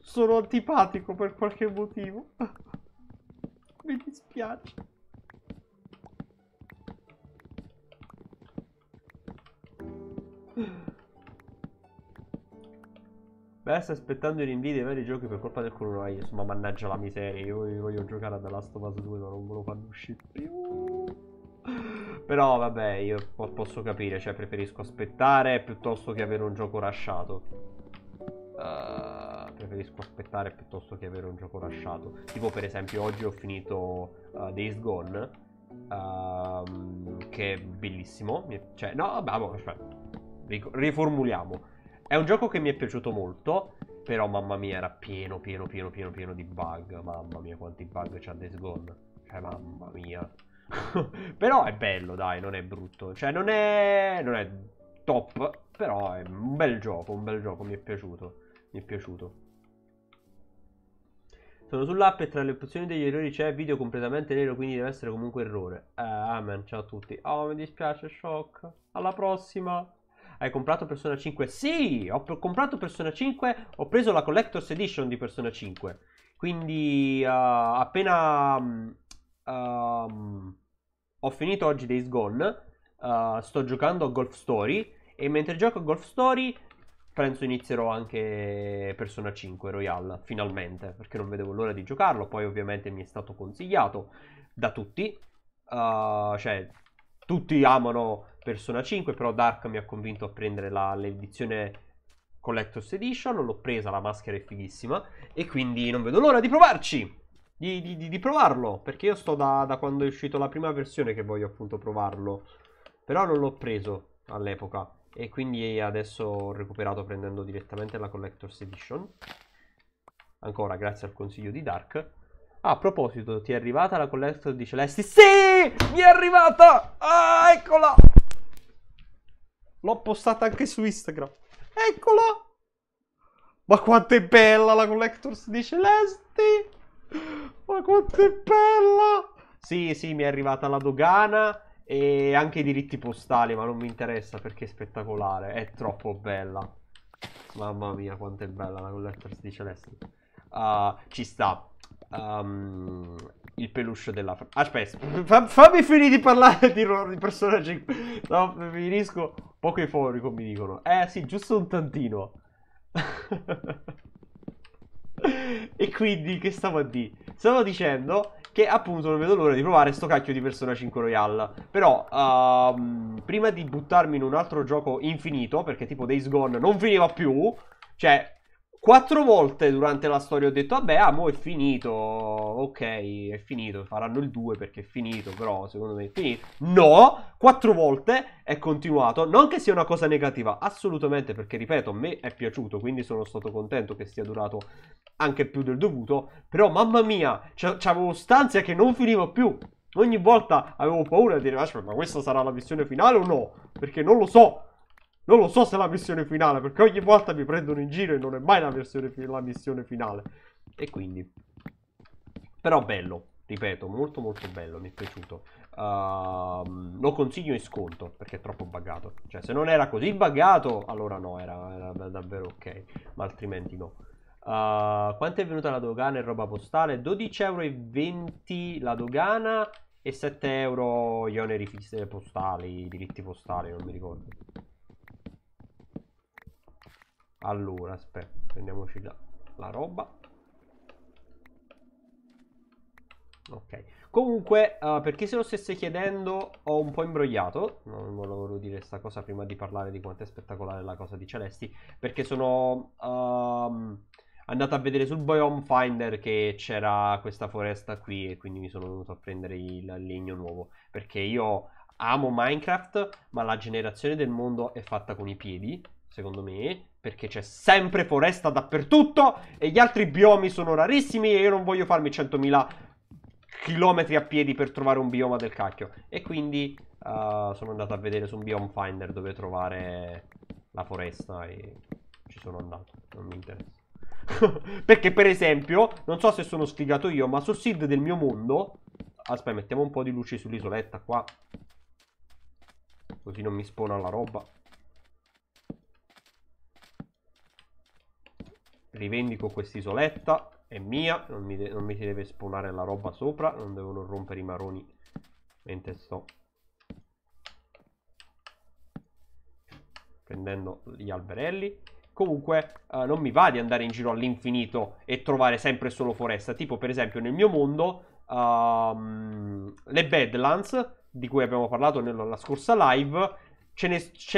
sono antipatico per qualche motivo. Mi dispiace. Beh, sto aspettando i rinvii dei vari giochi per colpa del coronavirus. Insomma, mannaggia la miseria. Io, io voglio giocare a The Last of Us 2, ma non me lo fanno uscire più. Però, vabbè, io posso capire. Cioè, preferisco aspettare piuttosto che avere un gioco rasciato. Uh, preferisco aspettare piuttosto che avere un gioco rasciato. Tipo, per esempio, oggi ho finito uh, Days Gone. Uh, che è bellissimo. Cioè, no, vabbè, aspetta riformuliamo. È un gioco che mi è piaciuto molto, però mamma mia era pieno, pieno, pieno, pieno, pieno di bug. Mamma mia quanti bug c'ha Days Gone. Cioè, mamma mia. però è bello, dai, non è brutto. Cioè, non è, non è top, però è un bel gioco, un bel gioco, mi è piaciuto. Mi è piaciuto. Sono sull'app e tra le opzioni degli errori c'è video completamente nero, quindi deve essere comunque errore. Eh, amen, ciao a tutti. Oh, mi dispiace, shock. Alla prossima. Hai comprato Persona 5? Sì, ho comprato Persona 5, ho preso la Collector's Edition di Persona 5. Quindi uh, appena um, ho finito oggi Days Gone, uh, sto giocando a Golf Story e mentre gioco a Golf Story penso inizierò anche Persona 5 Royale, finalmente, perché non vedevo l'ora di giocarlo, poi ovviamente mi è stato consigliato da tutti, uh, cioè tutti amano Persona 5, però Dark mi ha convinto a prendere la, l'edizione Collector's Edition, l'ho presa, la maschera è fighissima e quindi non vedo l'ora di provarci, di, di, di, provarlo, perché io sto da, da, quando è uscito la prima versione che voglio appunto provarlo, però non l'ho preso all'epoca e quindi adesso ho recuperato prendendo direttamente la Collector's Edition, ancora grazie al consiglio di Dark. Ah, a proposito, ti è arrivata la Collector's di Celesti? Sì! Mi è arrivata! Ah, eccola! L'ho postata anche su Instagram. Eccola! Ma quanto è bella la Collectors di Celesti! Ma quanto è bella! Sì, sì, mi è arrivata la dogana e anche i diritti postali, ma non mi interessa perché è spettacolare. È troppo bella. Mamma mia, quanto è bella la Collectors di Celesti. Uh, ci sta. Um, il peluche della... Aspetta, fa, fammi finire di parlare di, di personaggi... No, finisco poco euforico, mi dicono. Eh sì, giusto un tantino. e quindi, che stavo a dire? Stavo dicendo che appunto non vedo l'ora di provare sto cacchio di Persona 5 Royale. Però, um, prima di buttarmi in un altro gioco infinito, perché tipo Days Gone non finiva più, cioè Quattro volte durante la storia ho detto, vabbè, ah, mo è finito, ok, è finito, faranno il 2 perché è finito, però secondo me è finito. No, quattro volte è continuato, non che sia una cosa negativa, assolutamente, perché ripeto, a me è piaciuto, quindi sono stato contento che sia durato anche più del dovuto, però mamma mia, c'avevo stanzia che non finiva più. Ogni volta avevo paura di dire, ma questa sarà la missione finale o no? Perché non lo so. Non lo so se è la missione finale, perché ogni volta mi prendono in giro e non è mai la, la missione finale. E quindi... Però bello, ripeto, molto molto bello, mi è piaciuto. Uh, lo consiglio in sconto, perché è troppo buggato. Cioè, se non era così buggato, allora no, era, era davvero ok. Ma altrimenti no. Uh, quanto è venuta la dogana e roba postale? 12,20 euro la dogana e 7 euro gli oneri postali, i diritti postali, non mi ricordo. Allora, aspetta, prendiamoci la, la roba. Ok. Comunque, uh, per chi se lo stesse chiedendo, ho un po' imbrogliato. Non volevo dire questa cosa prima di parlare di quanto è spettacolare la cosa di Celesti. Perché sono uh, andato a vedere sul Biome Finder che c'era questa foresta qui. E quindi mi sono venuto a prendere il legno nuovo. Perché io amo Minecraft, ma la generazione del mondo è fatta con i piedi secondo me, perché c'è sempre foresta dappertutto e gli altri biomi sono rarissimi e io non voglio farmi 100.000 chilometri a piedi per trovare un bioma del cacchio. E quindi uh, sono andato a vedere su un biome finder dove trovare la foresta e ci sono andato, non mi interessa. perché per esempio, non so se sono sfigato io, ma sul seed del mio mondo... Aspetta, mettiamo un po' di luce sull'isoletta qua. Così non mi spona la roba. Rivendico quest'isoletta, è mia, non mi, non mi si deve spawnare la roba sopra, non devono rompere i maroni mentre sto prendendo gli alberelli. Comunque uh, non mi va di andare in giro all'infinito e trovare sempre solo foresta. Tipo per esempio nel mio mondo uh, le Badlands, di cui abbiamo parlato nella scorsa live, ce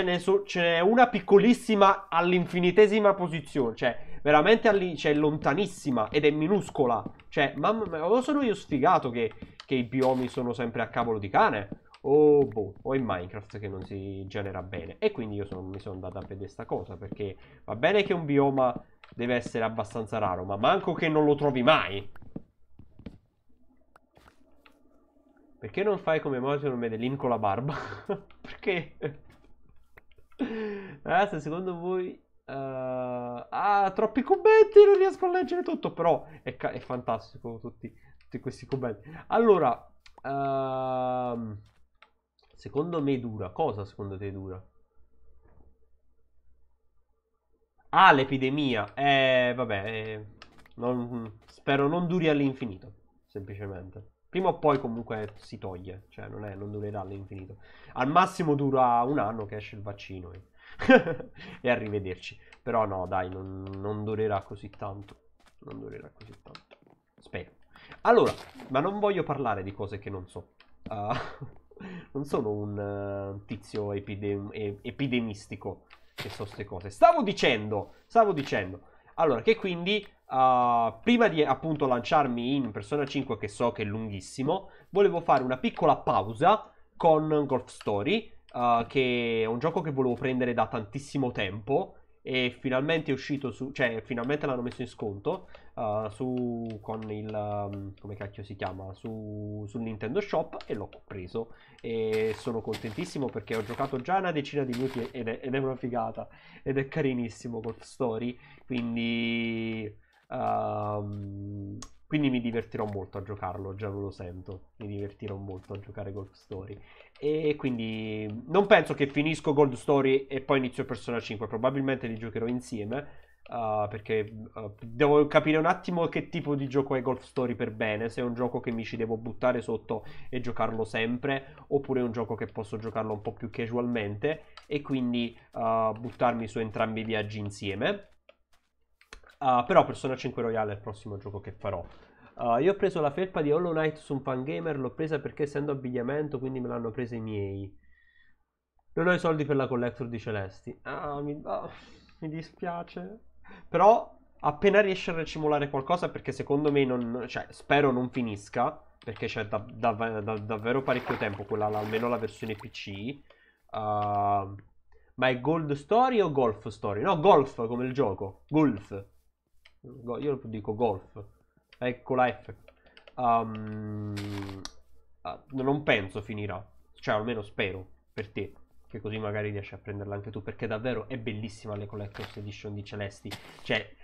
n'è, so, una piccolissima all'infinitesima posizione. Cioè veramente lì, cioè, lontanissima ed è minuscola. Cioè, mamma mia, o sono io sfigato che, che, i biomi sono sempre a cavolo di cane? O, boh, o in Minecraft che non si genera bene. E quindi io sono, mi sono andato a vedere questa cosa, perché va bene che un bioma deve essere abbastanza raro, ma manco che non lo trovi mai. Perché non fai come Motion Medellin con la barba? perché? Ragazzi, secondo voi Uh, ah, troppi commenti, non riesco a leggere tutto, però è, è fantastico tutti, tutti, questi commenti. Allora, uh, secondo me dura. Cosa secondo te dura? Ah, l'epidemia. Eh, vabbè, eh, non, spero non duri all'infinito, semplicemente. Prima o poi comunque si toglie, cioè non, è, non durerà all'infinito. Al massimo dura un anno che esce il vaccino. Eh. e arrivederci. Però no, dai, non, non durerà così tanto. Non durerà così tanto. Spero. Allora, ma non voglio parlare di cose che non so. Uh, non sono un uh, tizio epidem- epidemistico. che so ste cose. Stavo dicendo, stavo dicendo. Allora, che quindi, uh, prima di appunto lanciarmi in Persona 5, che so che è lunghissimo, volevo fare una piccola pausa con Golf Story, uh, che è un gioco che volevo prendere da tantissimo tempo e finalmente è uscito su, cioè finalmente l'hanno messo in sconto uh, su, con il, um, come cacchio si chiama, su, sul Nintendo Shop e l'ho preso e sono contentissimo perché ho giocato già una decina di minuti ed è, ed è una figata ed è carinissimo Golf Story, quindi... Um, quindi mi divertirò molto a giocarlo, già lo sento. Mi divertirò molto a giocare Golf Story. E quindi non penso che finisco Gold Story e poi inizio Persona 5. Probabilmente li giocherò insieme. Uh, perché uh, devo capire un attimo che tipo di gioco è Golf Story per bene. Se è un gioco che mi ci devo buttare sotto e giocarlo sempre, oppure è un gioco che posso giocarlo un po' più casualmente. E quindi uh, buttarmi su entrambi i viaggi insieme. Uh, però Persona 5 Royale è il prossimo gioco che farò. Uh, io ho preso la felpa di Hollow Knight su un fangamer, l'ho presa perché essendo abbigliamento, quindi me l'hanno presa i miei. Non ho i soldi per la collector di Celesti. Ah, mi, ah, mi dispiace. Però appena riesce a recimolare qualcosa, perché secondo me non... Cioè, spero non finisca, perché c'è da, da, da, davvero parecchio tempo, quella almeno la versione PC. Uh, ma è Gold Story o Golf Story? No, Golf come il gioco. Golf. Io dico golf. Ecco la F. Um, non penso finirà. Cioè, almeno spero per te. Che così magari riesci a prenderla anche tu. Perché davvero è bellissima le Collector's Edition di Celesti. Cioè,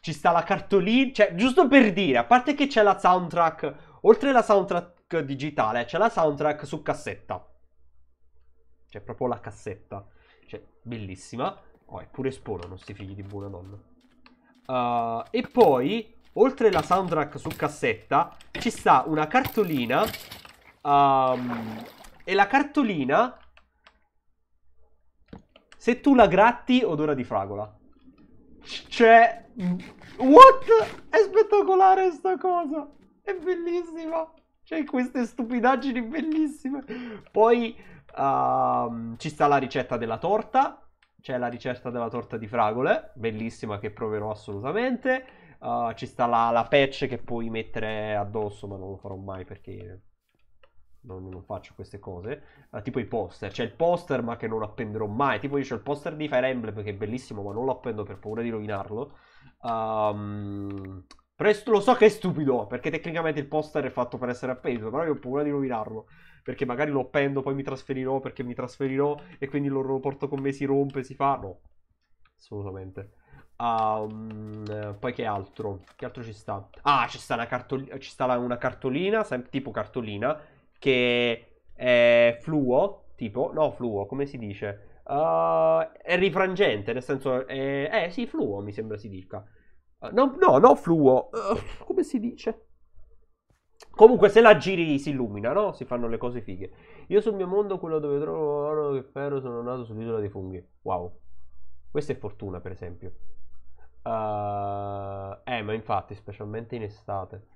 ci sta la cartolina. Cioè, giusto per dire, a parte che c'è la soundtrack. Oltre alla soundtrack digitale, c'è la soundtrack su cassetta. C'è proprio la cassetta. Cioè, bellissima. Oh, eppure esponano sti figli di buona donna. Uh, e poi, oltre la soundtrack su cassetta, ci sta una cartolina. Um, e la cartolina, se tu la gratti, odora di fragola. Cioè, what? È spettacolare sta cosa. È bellissima. C'è queste stupidaggini bellissime. Poi um, ci sta la ricetta della torta c'è la ricetta della torta di fragole, bellissima che proverò assolutamente. Uh, ci sta la, la, patch che puoi mettere addosso, ma non lo farò mai perché non, non faccio queste cose. Uh, tipo i poster, c'è il poster ma che non appenderò mai. Tipo io c'ho il poster di Fire Emblem che è bellissimo ma non lo appendo per paura di rovinarlo. Um, però lo so che è stupido perché tecnicamente il poster è fatto per essere appeso, però io ho paura di rovinarlo perché magari lo appendo, poi mi trasferirò perché mi trasferirò e quindi lo, lo porto con me, si rompe, si fa. No, assolutamente. Um, poi che altro? Che altro ci sta? Ah, ci sta una, cartol- ci sta una cartolina, tipo cartolina, che è fluo, tipo, no, fluo, come si dice? Uh, è rifrangente, nel senso, è, eh sì, fluo mi sembra si dica. Uh, no, no, no, fluo, uh, come si dice? Comunque, se la giri si illumina, no? Si fanno le cose fighe. Io sul mio mondo, quello dove trovo oro e ferro, sono nato sull'isola dei funghi. Wow. Questa è fortuna, per esempio. Uh, eh, ma infatti, specialmente in estate.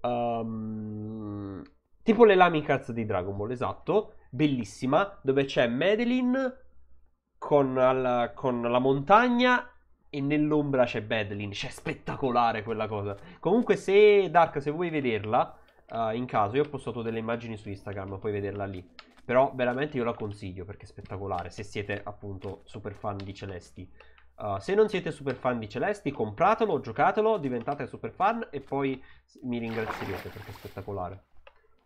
Um, tipo le Lamicars di Dragon Ball, esatto. Bellissima. Dove c'è Madeline con, al, con la montagna e nell'ombra c'è Badlin. C'è spettacolare quella cosa. Comunque, se Dark, se vuoi vederla uh, in caso, io ho postato delle immagini su Instagram, puoi vederla lì. Però veramente io la consiglio perché è spettacolare. Se siete appunto super fan di Celesti. Uh, se non siete super fan di Celesti, compratelo, giocatelo, diventate super fan e poi mi ringrazierete perché è spettacolare.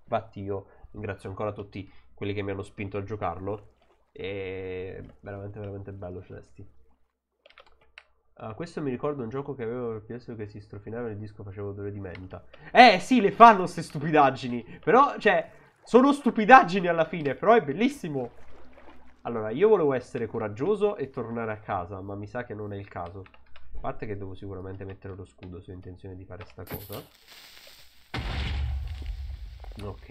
Infatti, io ringrazio ancora tutti quelli che mi hanno spinto a giocarlo. È veramente, veramente bello Celesti. Uh, questo mi ricorda un gioco che avevo PS che si strofinava il disco facevo odore di menta. Eh sì, le fanno queste stupidaggini. Però, cioè, sono stupidaggini alla fine, però è bellissimo. Allora, io volevo essere coraggioso e tornare a casa, ma mi sa che non è il caso. A parte che devo sicuramente mettere lo scudo se ho intenzione di fare sta cosa. Ok.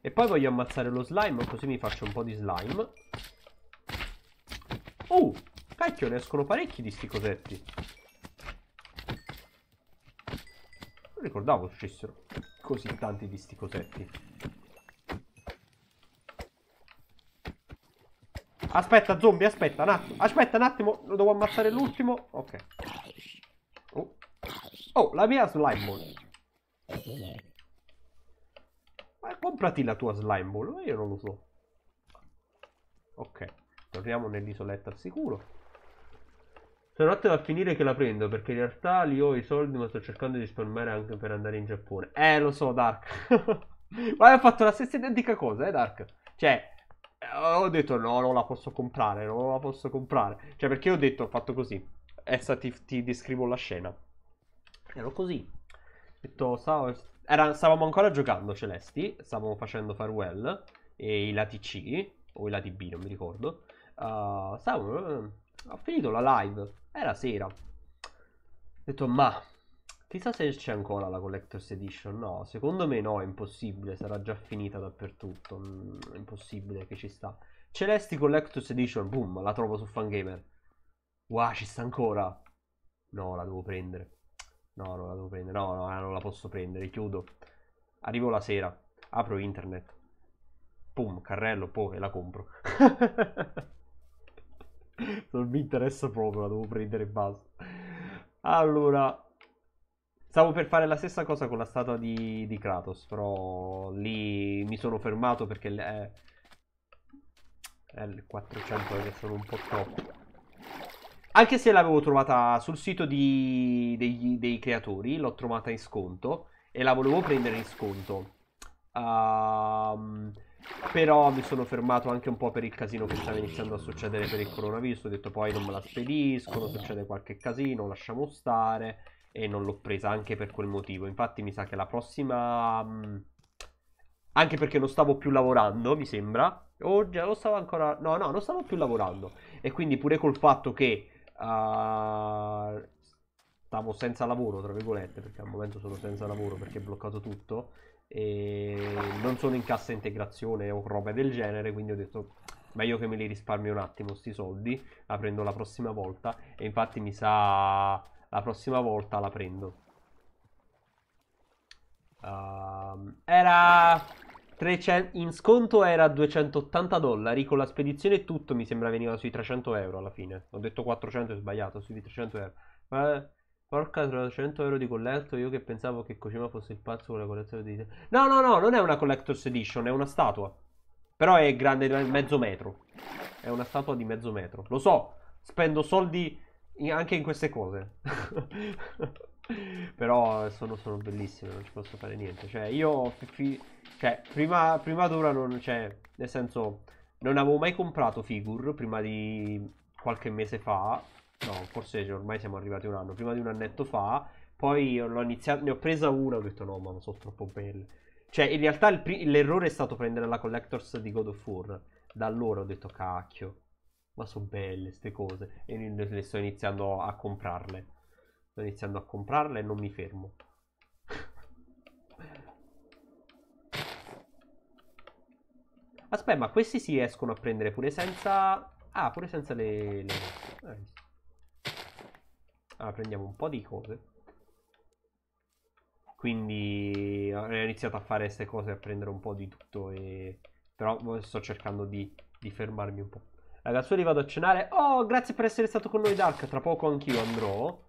E poi voglio ammazzare lo slime, così mi faccio un po' di slime. Uh, cacchio, ne escono parecchi di sti cosetti. Non ricordavo facessero così tanti di sti cosetti. Aspetta, zombie, aspetta un attimo. Aspetta un attimo, lo devo ammazzare l'ultimo. Ok. Oh. oh, la mia slime ball. Ma comprati la tua slime ball, io non lo so. Ok, torniamo nell'isoletta al sicuro. Stanotte va a finire che la prendo perché in realtà li ho i soldi ma sto cercando di risparmiare anche per andare in Giappone. Eh, lo so, Dark. ma ho fatto la stessa identica cosa, eh, Dark. Cioè, ho detto no, non la posso comprare, non la posso comprare. Cioè, perché ho detto, ho fatto così. Essa ti, ti descrivo la scena. Ero così. Ho detto, stavo, era, stavamo ancora giocando Celesti, stavamo facendo Farewell e i lati C, o i lati B, non mi ricordo. Uh, stavamo, uh, ho finito la live, era sera. Ho detto, ma Chissà se c'è ancora la Collector's Edition. No, secondo me no, è impossibile. Sarà già finita dappertutto. Mm, è impossibile che ci sta. Celesti Collector's Edition, boom, la trovo su Fangamer. Wow, ci sta ancora. No, la devo prendere. No, non la devo prendere. No, no, non la posso prendere. Chiudo. Arrivo la sera. Apro internet. Boom, carrello, poi la compro. non mi interessa proprio, la devo prendere e basta. Allora, Stavo per fare la stessa cosa con la statua di, di Kratos, però lì mi sono fermato perché è, è il 400 che sono un po' troppo. Anche se l'avevo trovata sul sito di, dei, dei, creatori, l'ho trovata in sconto e la volevo prendere in sconto. Uh, però mi sono fermato anche un po' per il casino che stava iniziando a succedere per il coronavirus. Ho detto poi non me la spediscono, succede qualche casino, lasciamo stare e non l'ho presa anche per quel motivo. Infatti mi sa che la prossima... Mm, anche perché non stavo più lavorando, mi sembra. O già o stavo ancora... No, no, non stavo più lavorando. E quindi pure col fatto che... Uh, stavo senza lavoro, tra virgolette, perché al momento sono senza lavoro perché è bloccato tutto. E non sono in cassa integrazione o roba del genere, quindi ho detto meglio che me li risparmio un attimo sti soldi, la prendo la prossima volta e infatti mi sa la prossima volta la prendo. Uh, era 300, in sconto era 280 dollari. Con la spedizione e tutto mi sembra veniva sui 300 euro alla fine. Ho detto 400 è sbagliato, sui 300 euro. Ma porca 300 euro di collector. Io che pensavo che Kojima fosse il pazzo con la collezione di. No, no, no, non è una collector's edition, è una statua. Però è grande mezzo metro. È una statua di mezzo metro. Lo so, spendo soldi anche in queste cose. Però sono, sono, bellissime, non ci posso fare niente. Cioè, io cioè, prima, prima d'ora non. Cioè, nel senso, non avevo mai comprato figure prima di qualche mese fa. No, forse ormai siamo arrivati un anno. Prima di un annetto fa. Poi l'ho iniziato, ne ho presa una. Ho detto, no, ma sono troppo belle. Cioè, in realtà l'errore è stato prendere la Collectors di God of War. Da allora ho detto, cacchio ma sono belle queste cose e le sto iniziando a comprarle. Sto iniziando a comprarle e non mi fermo. Aspetta, ma questi si riescono a prendere pure senza... Ah, pure senza le... le... Eh. Allora, prendiamo un po' di cose. Quindi ho iniziato a fare queste cose, a prendere un po' di tutto e... Però sto cercando di, di fermarmi un po'. Ragazzoli vado a cenare. Oh, grazie per essere stato con noi Dark. Tra poco anch'io andrò.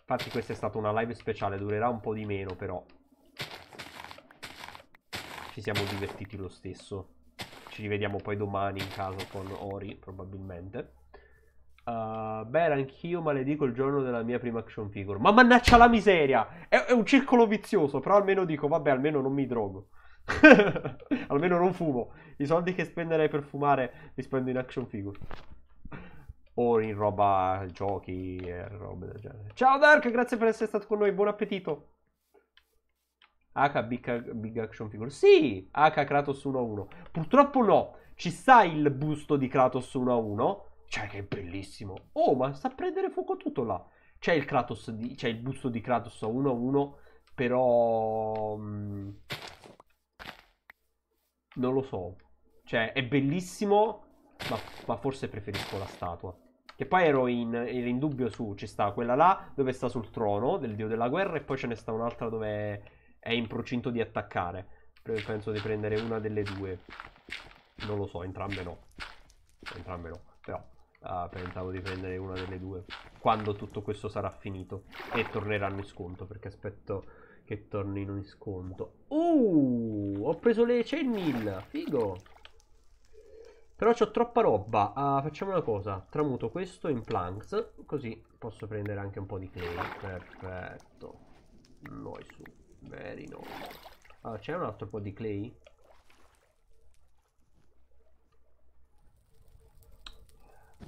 Infatti questa è stata una live speciale. Durerà un po' di meno però. Ci siamo divertiti lo stesso. Ci rivediamo poi domani in caso con Ori probabilmente. Uh, beh, anch'io maledico il giorno della mia prima action figure. Ma mannaggia la miseria! È, è un circolo vizioso, però almeno dico, vabbè, almeno non mi drogo. Almeno non fumo. I soldi che spenderei per fumare li spendo in action figure. O in roba, giochi e robe del genere. Ciao Dark, grazie per essere stato con noi. Buon appetito. H Big, Big Action Figure. Sì, H Kratos 1 a 1. Purtroppo no. Ci sta il busto di Kratos 1 a 1. Cioè, che bellissimo. Oh, ma sta a prendere fuoco tutto là. C'è il Kratos c'è il busto di Kratos 1 a 1. Però. Mm, non lo so. Cioè, è bellissimo, ma, ma forse preferisco la statua. Che poi ero in, ero in dubbio su, ci sta quella là dove sta sul trono del dio della guerra e poi ce ne sta un'altra dove è in procinto di attaccare. Penso di prendere una delle due. Non lo so, entrambe no. Entrambe no, però uh, pensavo di prendere una delle due quando tutto questo sarà finito e torneranno in sconto perché aspetto che tornino in sconto. Uh, ho preso le chain mill, figo. Però ho troppa roba. Uh, facciamo una cosa. Tramuto questo in planks. Così posso prendere anche un po' di clay. Perfetto. Noi su. Very no. Allora, c'è un altro po' di clay?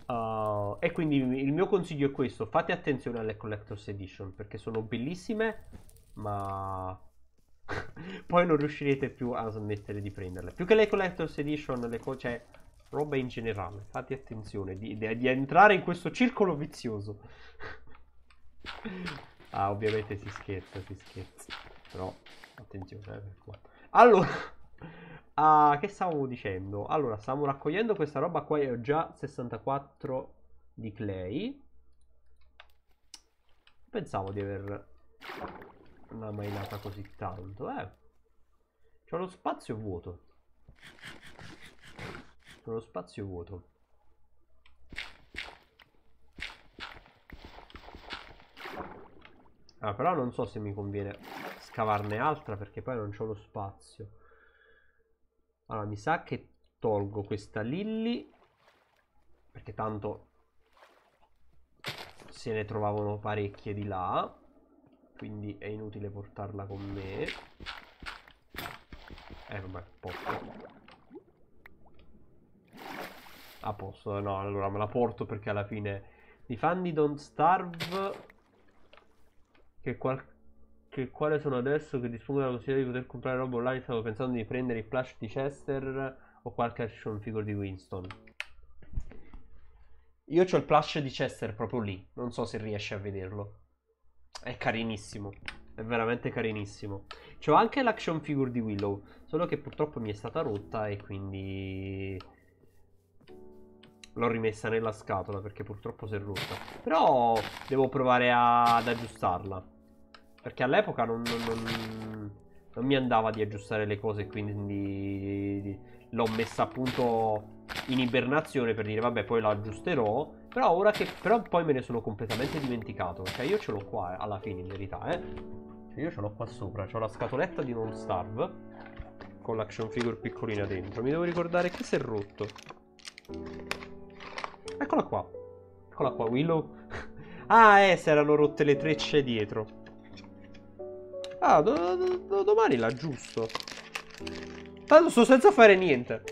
Uh, e quindi il mio consiglio è questo. Fate attenzione alle Collector's Edition. Perché sono bellissime. Ma... poi non riuscirete più a smettere di prenderle. Più che le Collector's Edition, le cose... Cioè, roba in generale. Fate attenzione di, di, di entrare in questo circolo vizioso. ah, ovviamente si scherza, si scherza. Però, attenzione. Eh, allora, ah, che stavamo dicendo? Allora, stavamo raccogliendo questa roba qua e ho già 64 di clay. Pensavo di aver una mainata così tanto, eh. C'ho lo spazio vuoto. Uno spazio vuoto. Ah, però non so se mi conviene scavarne altra perché poi non c'ho lo spazio. Allora, mi sa che tolgo questa Lilly. Perché tanto se ne trovavano parecchie di là. Quindi è inutile portarla con me. Eh, vabbè, posso. A posto, no, allora me la porto perché alla fine di Don't Starve che, qual... che quale sono adesso che dispongono della possibilità di poter comprare roba online stavo pensando di prendere il flash di Chester o qualche action figure di Winston io ho il plush di Chester proprio lì non so se riesci a vederlo è carinissimo è veramente carinissimo c'ho anche l'action figure di Willow solo che purtroppo mi è stata rotta e quindi L'ho rimessa nella scatola perché purtroppo si è rotta. Però devo provare a, ad aggiustarla. Perché all'epoca non, non, non, non, mi andava di aggiustare le cose, quindi l'ho messa appunto in ibernazione per dire vabbè poi la aggiusterò. Però ora che... Però poi me ne sono completamente dimenticato. Cioè io ce l'ho qua eh, alla fine in verità, eh. Cioè io ce l'ho qua sopra. C'ho la scatoletta di Non Starve. Con l'action figure piccolina dentro. Mi devo ricordare che si è rotto. Eccola qua. Eccola qua, Willow. ah, eh, si erano rotte le trecce dietro. Ah, do, do, do, domani l'aggiusto. Tanto sto senza fare niente.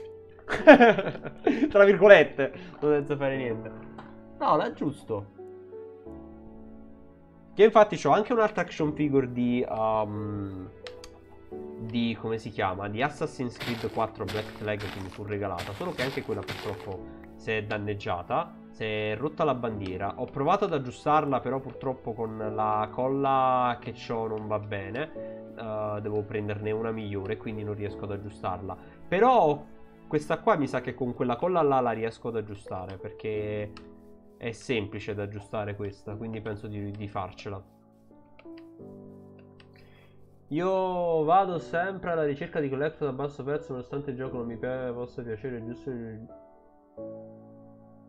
Tra virgolette, sto senza fare niente. No, l'aggiusto. Che infatti ho anche un'altra action figure di... Um, di come si chiama? Di Assassin's Creed 4 Black Flag che mi fu regalata. Solo che anche quella purtroppo si è danneggiata, si è rotta la bandiera. Ho provato ad aggiustarla, però purtroppo con la colla che ho non va bene. Uh, devo prenderne una migliore, quindi non riesco ad aggiustarla. Però questa qua mi sa che con quella colla là la riesco ad aggiustare, perché è semplice da aggiustare questa, quindi penso di, di farcela. Io vado sempre alla ricerca di collector a basso prezzo nonostante il gioco non mi possa piacere giusto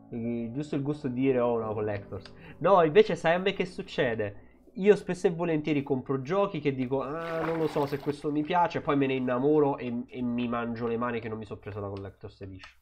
Giusto il gusto di dire oh no collectors. No, invece sai a me che succede? Io spesso e volentieri compro giochi che dico ah, non lo so se questo mi piace, poi me ne innamoro e, e mi mangio le mani che non mi sono preso la Collector's Edition.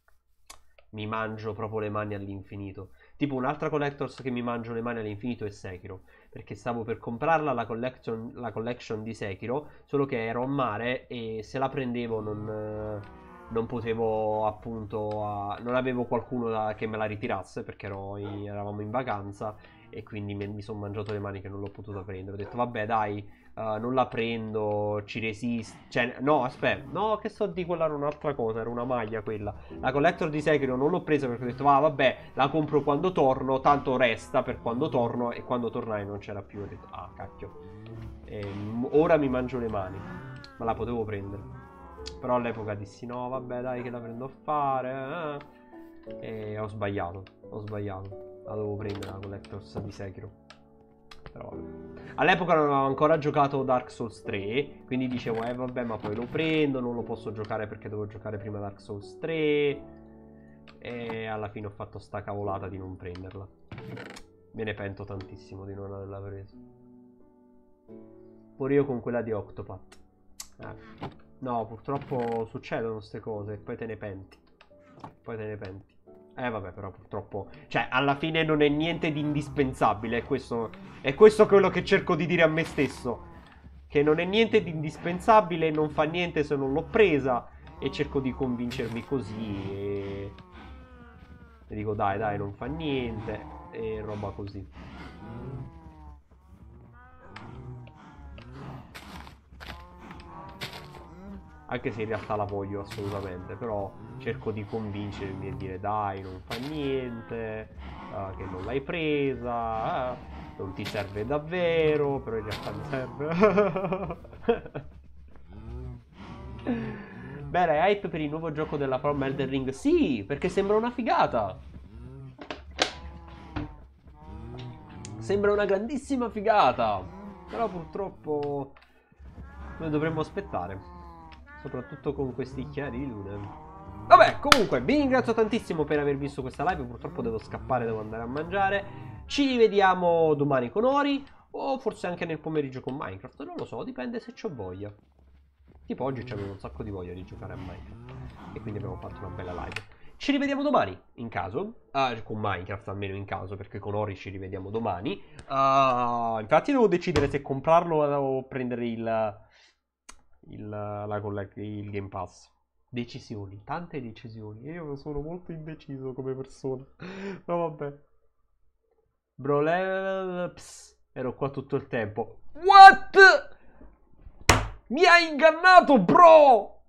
Mi mangio proprio le mani all'infinito. Tipo un'altra Collector's che mi mangio le mani all'infinito è Sekiro. Perché stavo per comprarla la collection, la collection di Sekiro, solo che ero a mare e se la prendevo non non potevo appunto uh, non avevo qualcuno da, che me la ritirasse perché in, eravamo in vacanza e quindi mi, mi sono mangiato le mani che non l'ho potuta prendere. Ho detto vabbè dai uh, non la prendo ci resisto cioè no aspetta no che so di quella era un'altra cosa era una maglia quella. La collector di Sekiro non l'ho presa perché ho detto ah vabbè la compro quando torno tanto resta per quando torno e quando tornai non c'era più. Ho detto ah cacchio. E, ora mi mangio le mani ma la potevo prendere però all'epoca dissi no, vabbè dai che la prendo a fare. Eh. E ho sbagliato. Ho sbagliato. La dovevo prendere la Collectors di Sekiro. Però vabbè. All'epoca non avevo ancora giocato Dark Souls 3. Quindi dicevo, eh vabbè, ma poi lo prendo. Non lo posso giocare perché devo giocare prima Dark Souls 3. E alla fine ho fatto sta cavolata di non prenderla. Me ne pento tantissimo di non averla presa. Pure io con quella di Octopath. Eh. No, purtroppo succedono queste cose e poi te ne penti. Poi te ne penti. Eh vabbè, però purtroppo... Cioè, alla fine non è niente di indispensabile. È questo, è questo quello che cerco di dire a me stesso. Che non è niente di indispensabile, non fa niente se non l'ho presa. E cerco di convincermi così. E... e dico, dai, dai, non fa niente. E roba così. Anche se in realtà la voglio assolutamente, però cerco di convincermi e dire dai, non fa niente, uh, che non l'hai presa, uh, non ti serve davvero, però in realtà mi serve. Bene, hype per il nuovo gioco della From Elden Ring? Sì, perché sembra una figata. Sembra una grandissima figata. Però purtroppo noi dovremmo aspettare. Soprattutto con questi chiari di luna. Vabbè, comunque, vi ringrazio tantissimo per aver visto questa live. Purtroppo devo scappare, devo andare a mangiare. Ci rivediamo domani con Ori. O forse anche nel pomeriggio con Minecraft. Non lo so, dipende se ho voglia. Tipo oggi c'avevo un sacco di voglia di giocare a Minecraft. E quindi abbiamo fatto una bella live. Ci rivediamo domani, in caso. Uh, con Minecraft almeno in caso, perché con Ori ci rivediamo domani. Uh, infatti devo decidere se comprarlo o prendere il il, la il Game Pass. Decisioni, tante decisioni. Io sono molto indeciso come persona. Ma vabbè. Bro, le... Psst, ero qua tutto il tempo. What? Mi hai ingannato, bro!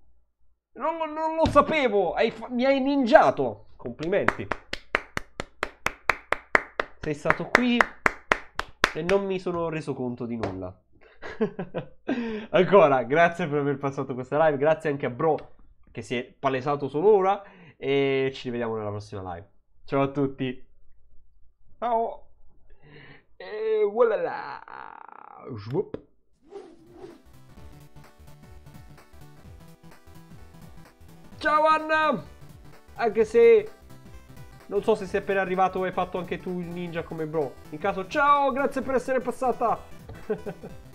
Non, non lo sapevo. Hai mi hai ninjato. Complimenti. Sei stato qui e non mi sono reso conto di nulla. Ancora, grazie per aver passato questa live. Grazie anche a Bro che si è palesato solo ora. E ci rivediamo nella prossima live. Ciao a tutti. Ciao. E voilà. Swoop. Ciao Anna! Anche se non so se sei appena arrivato e hai fatto anche tu il ninja come bro. In caso, ciao, grazie per essere passata.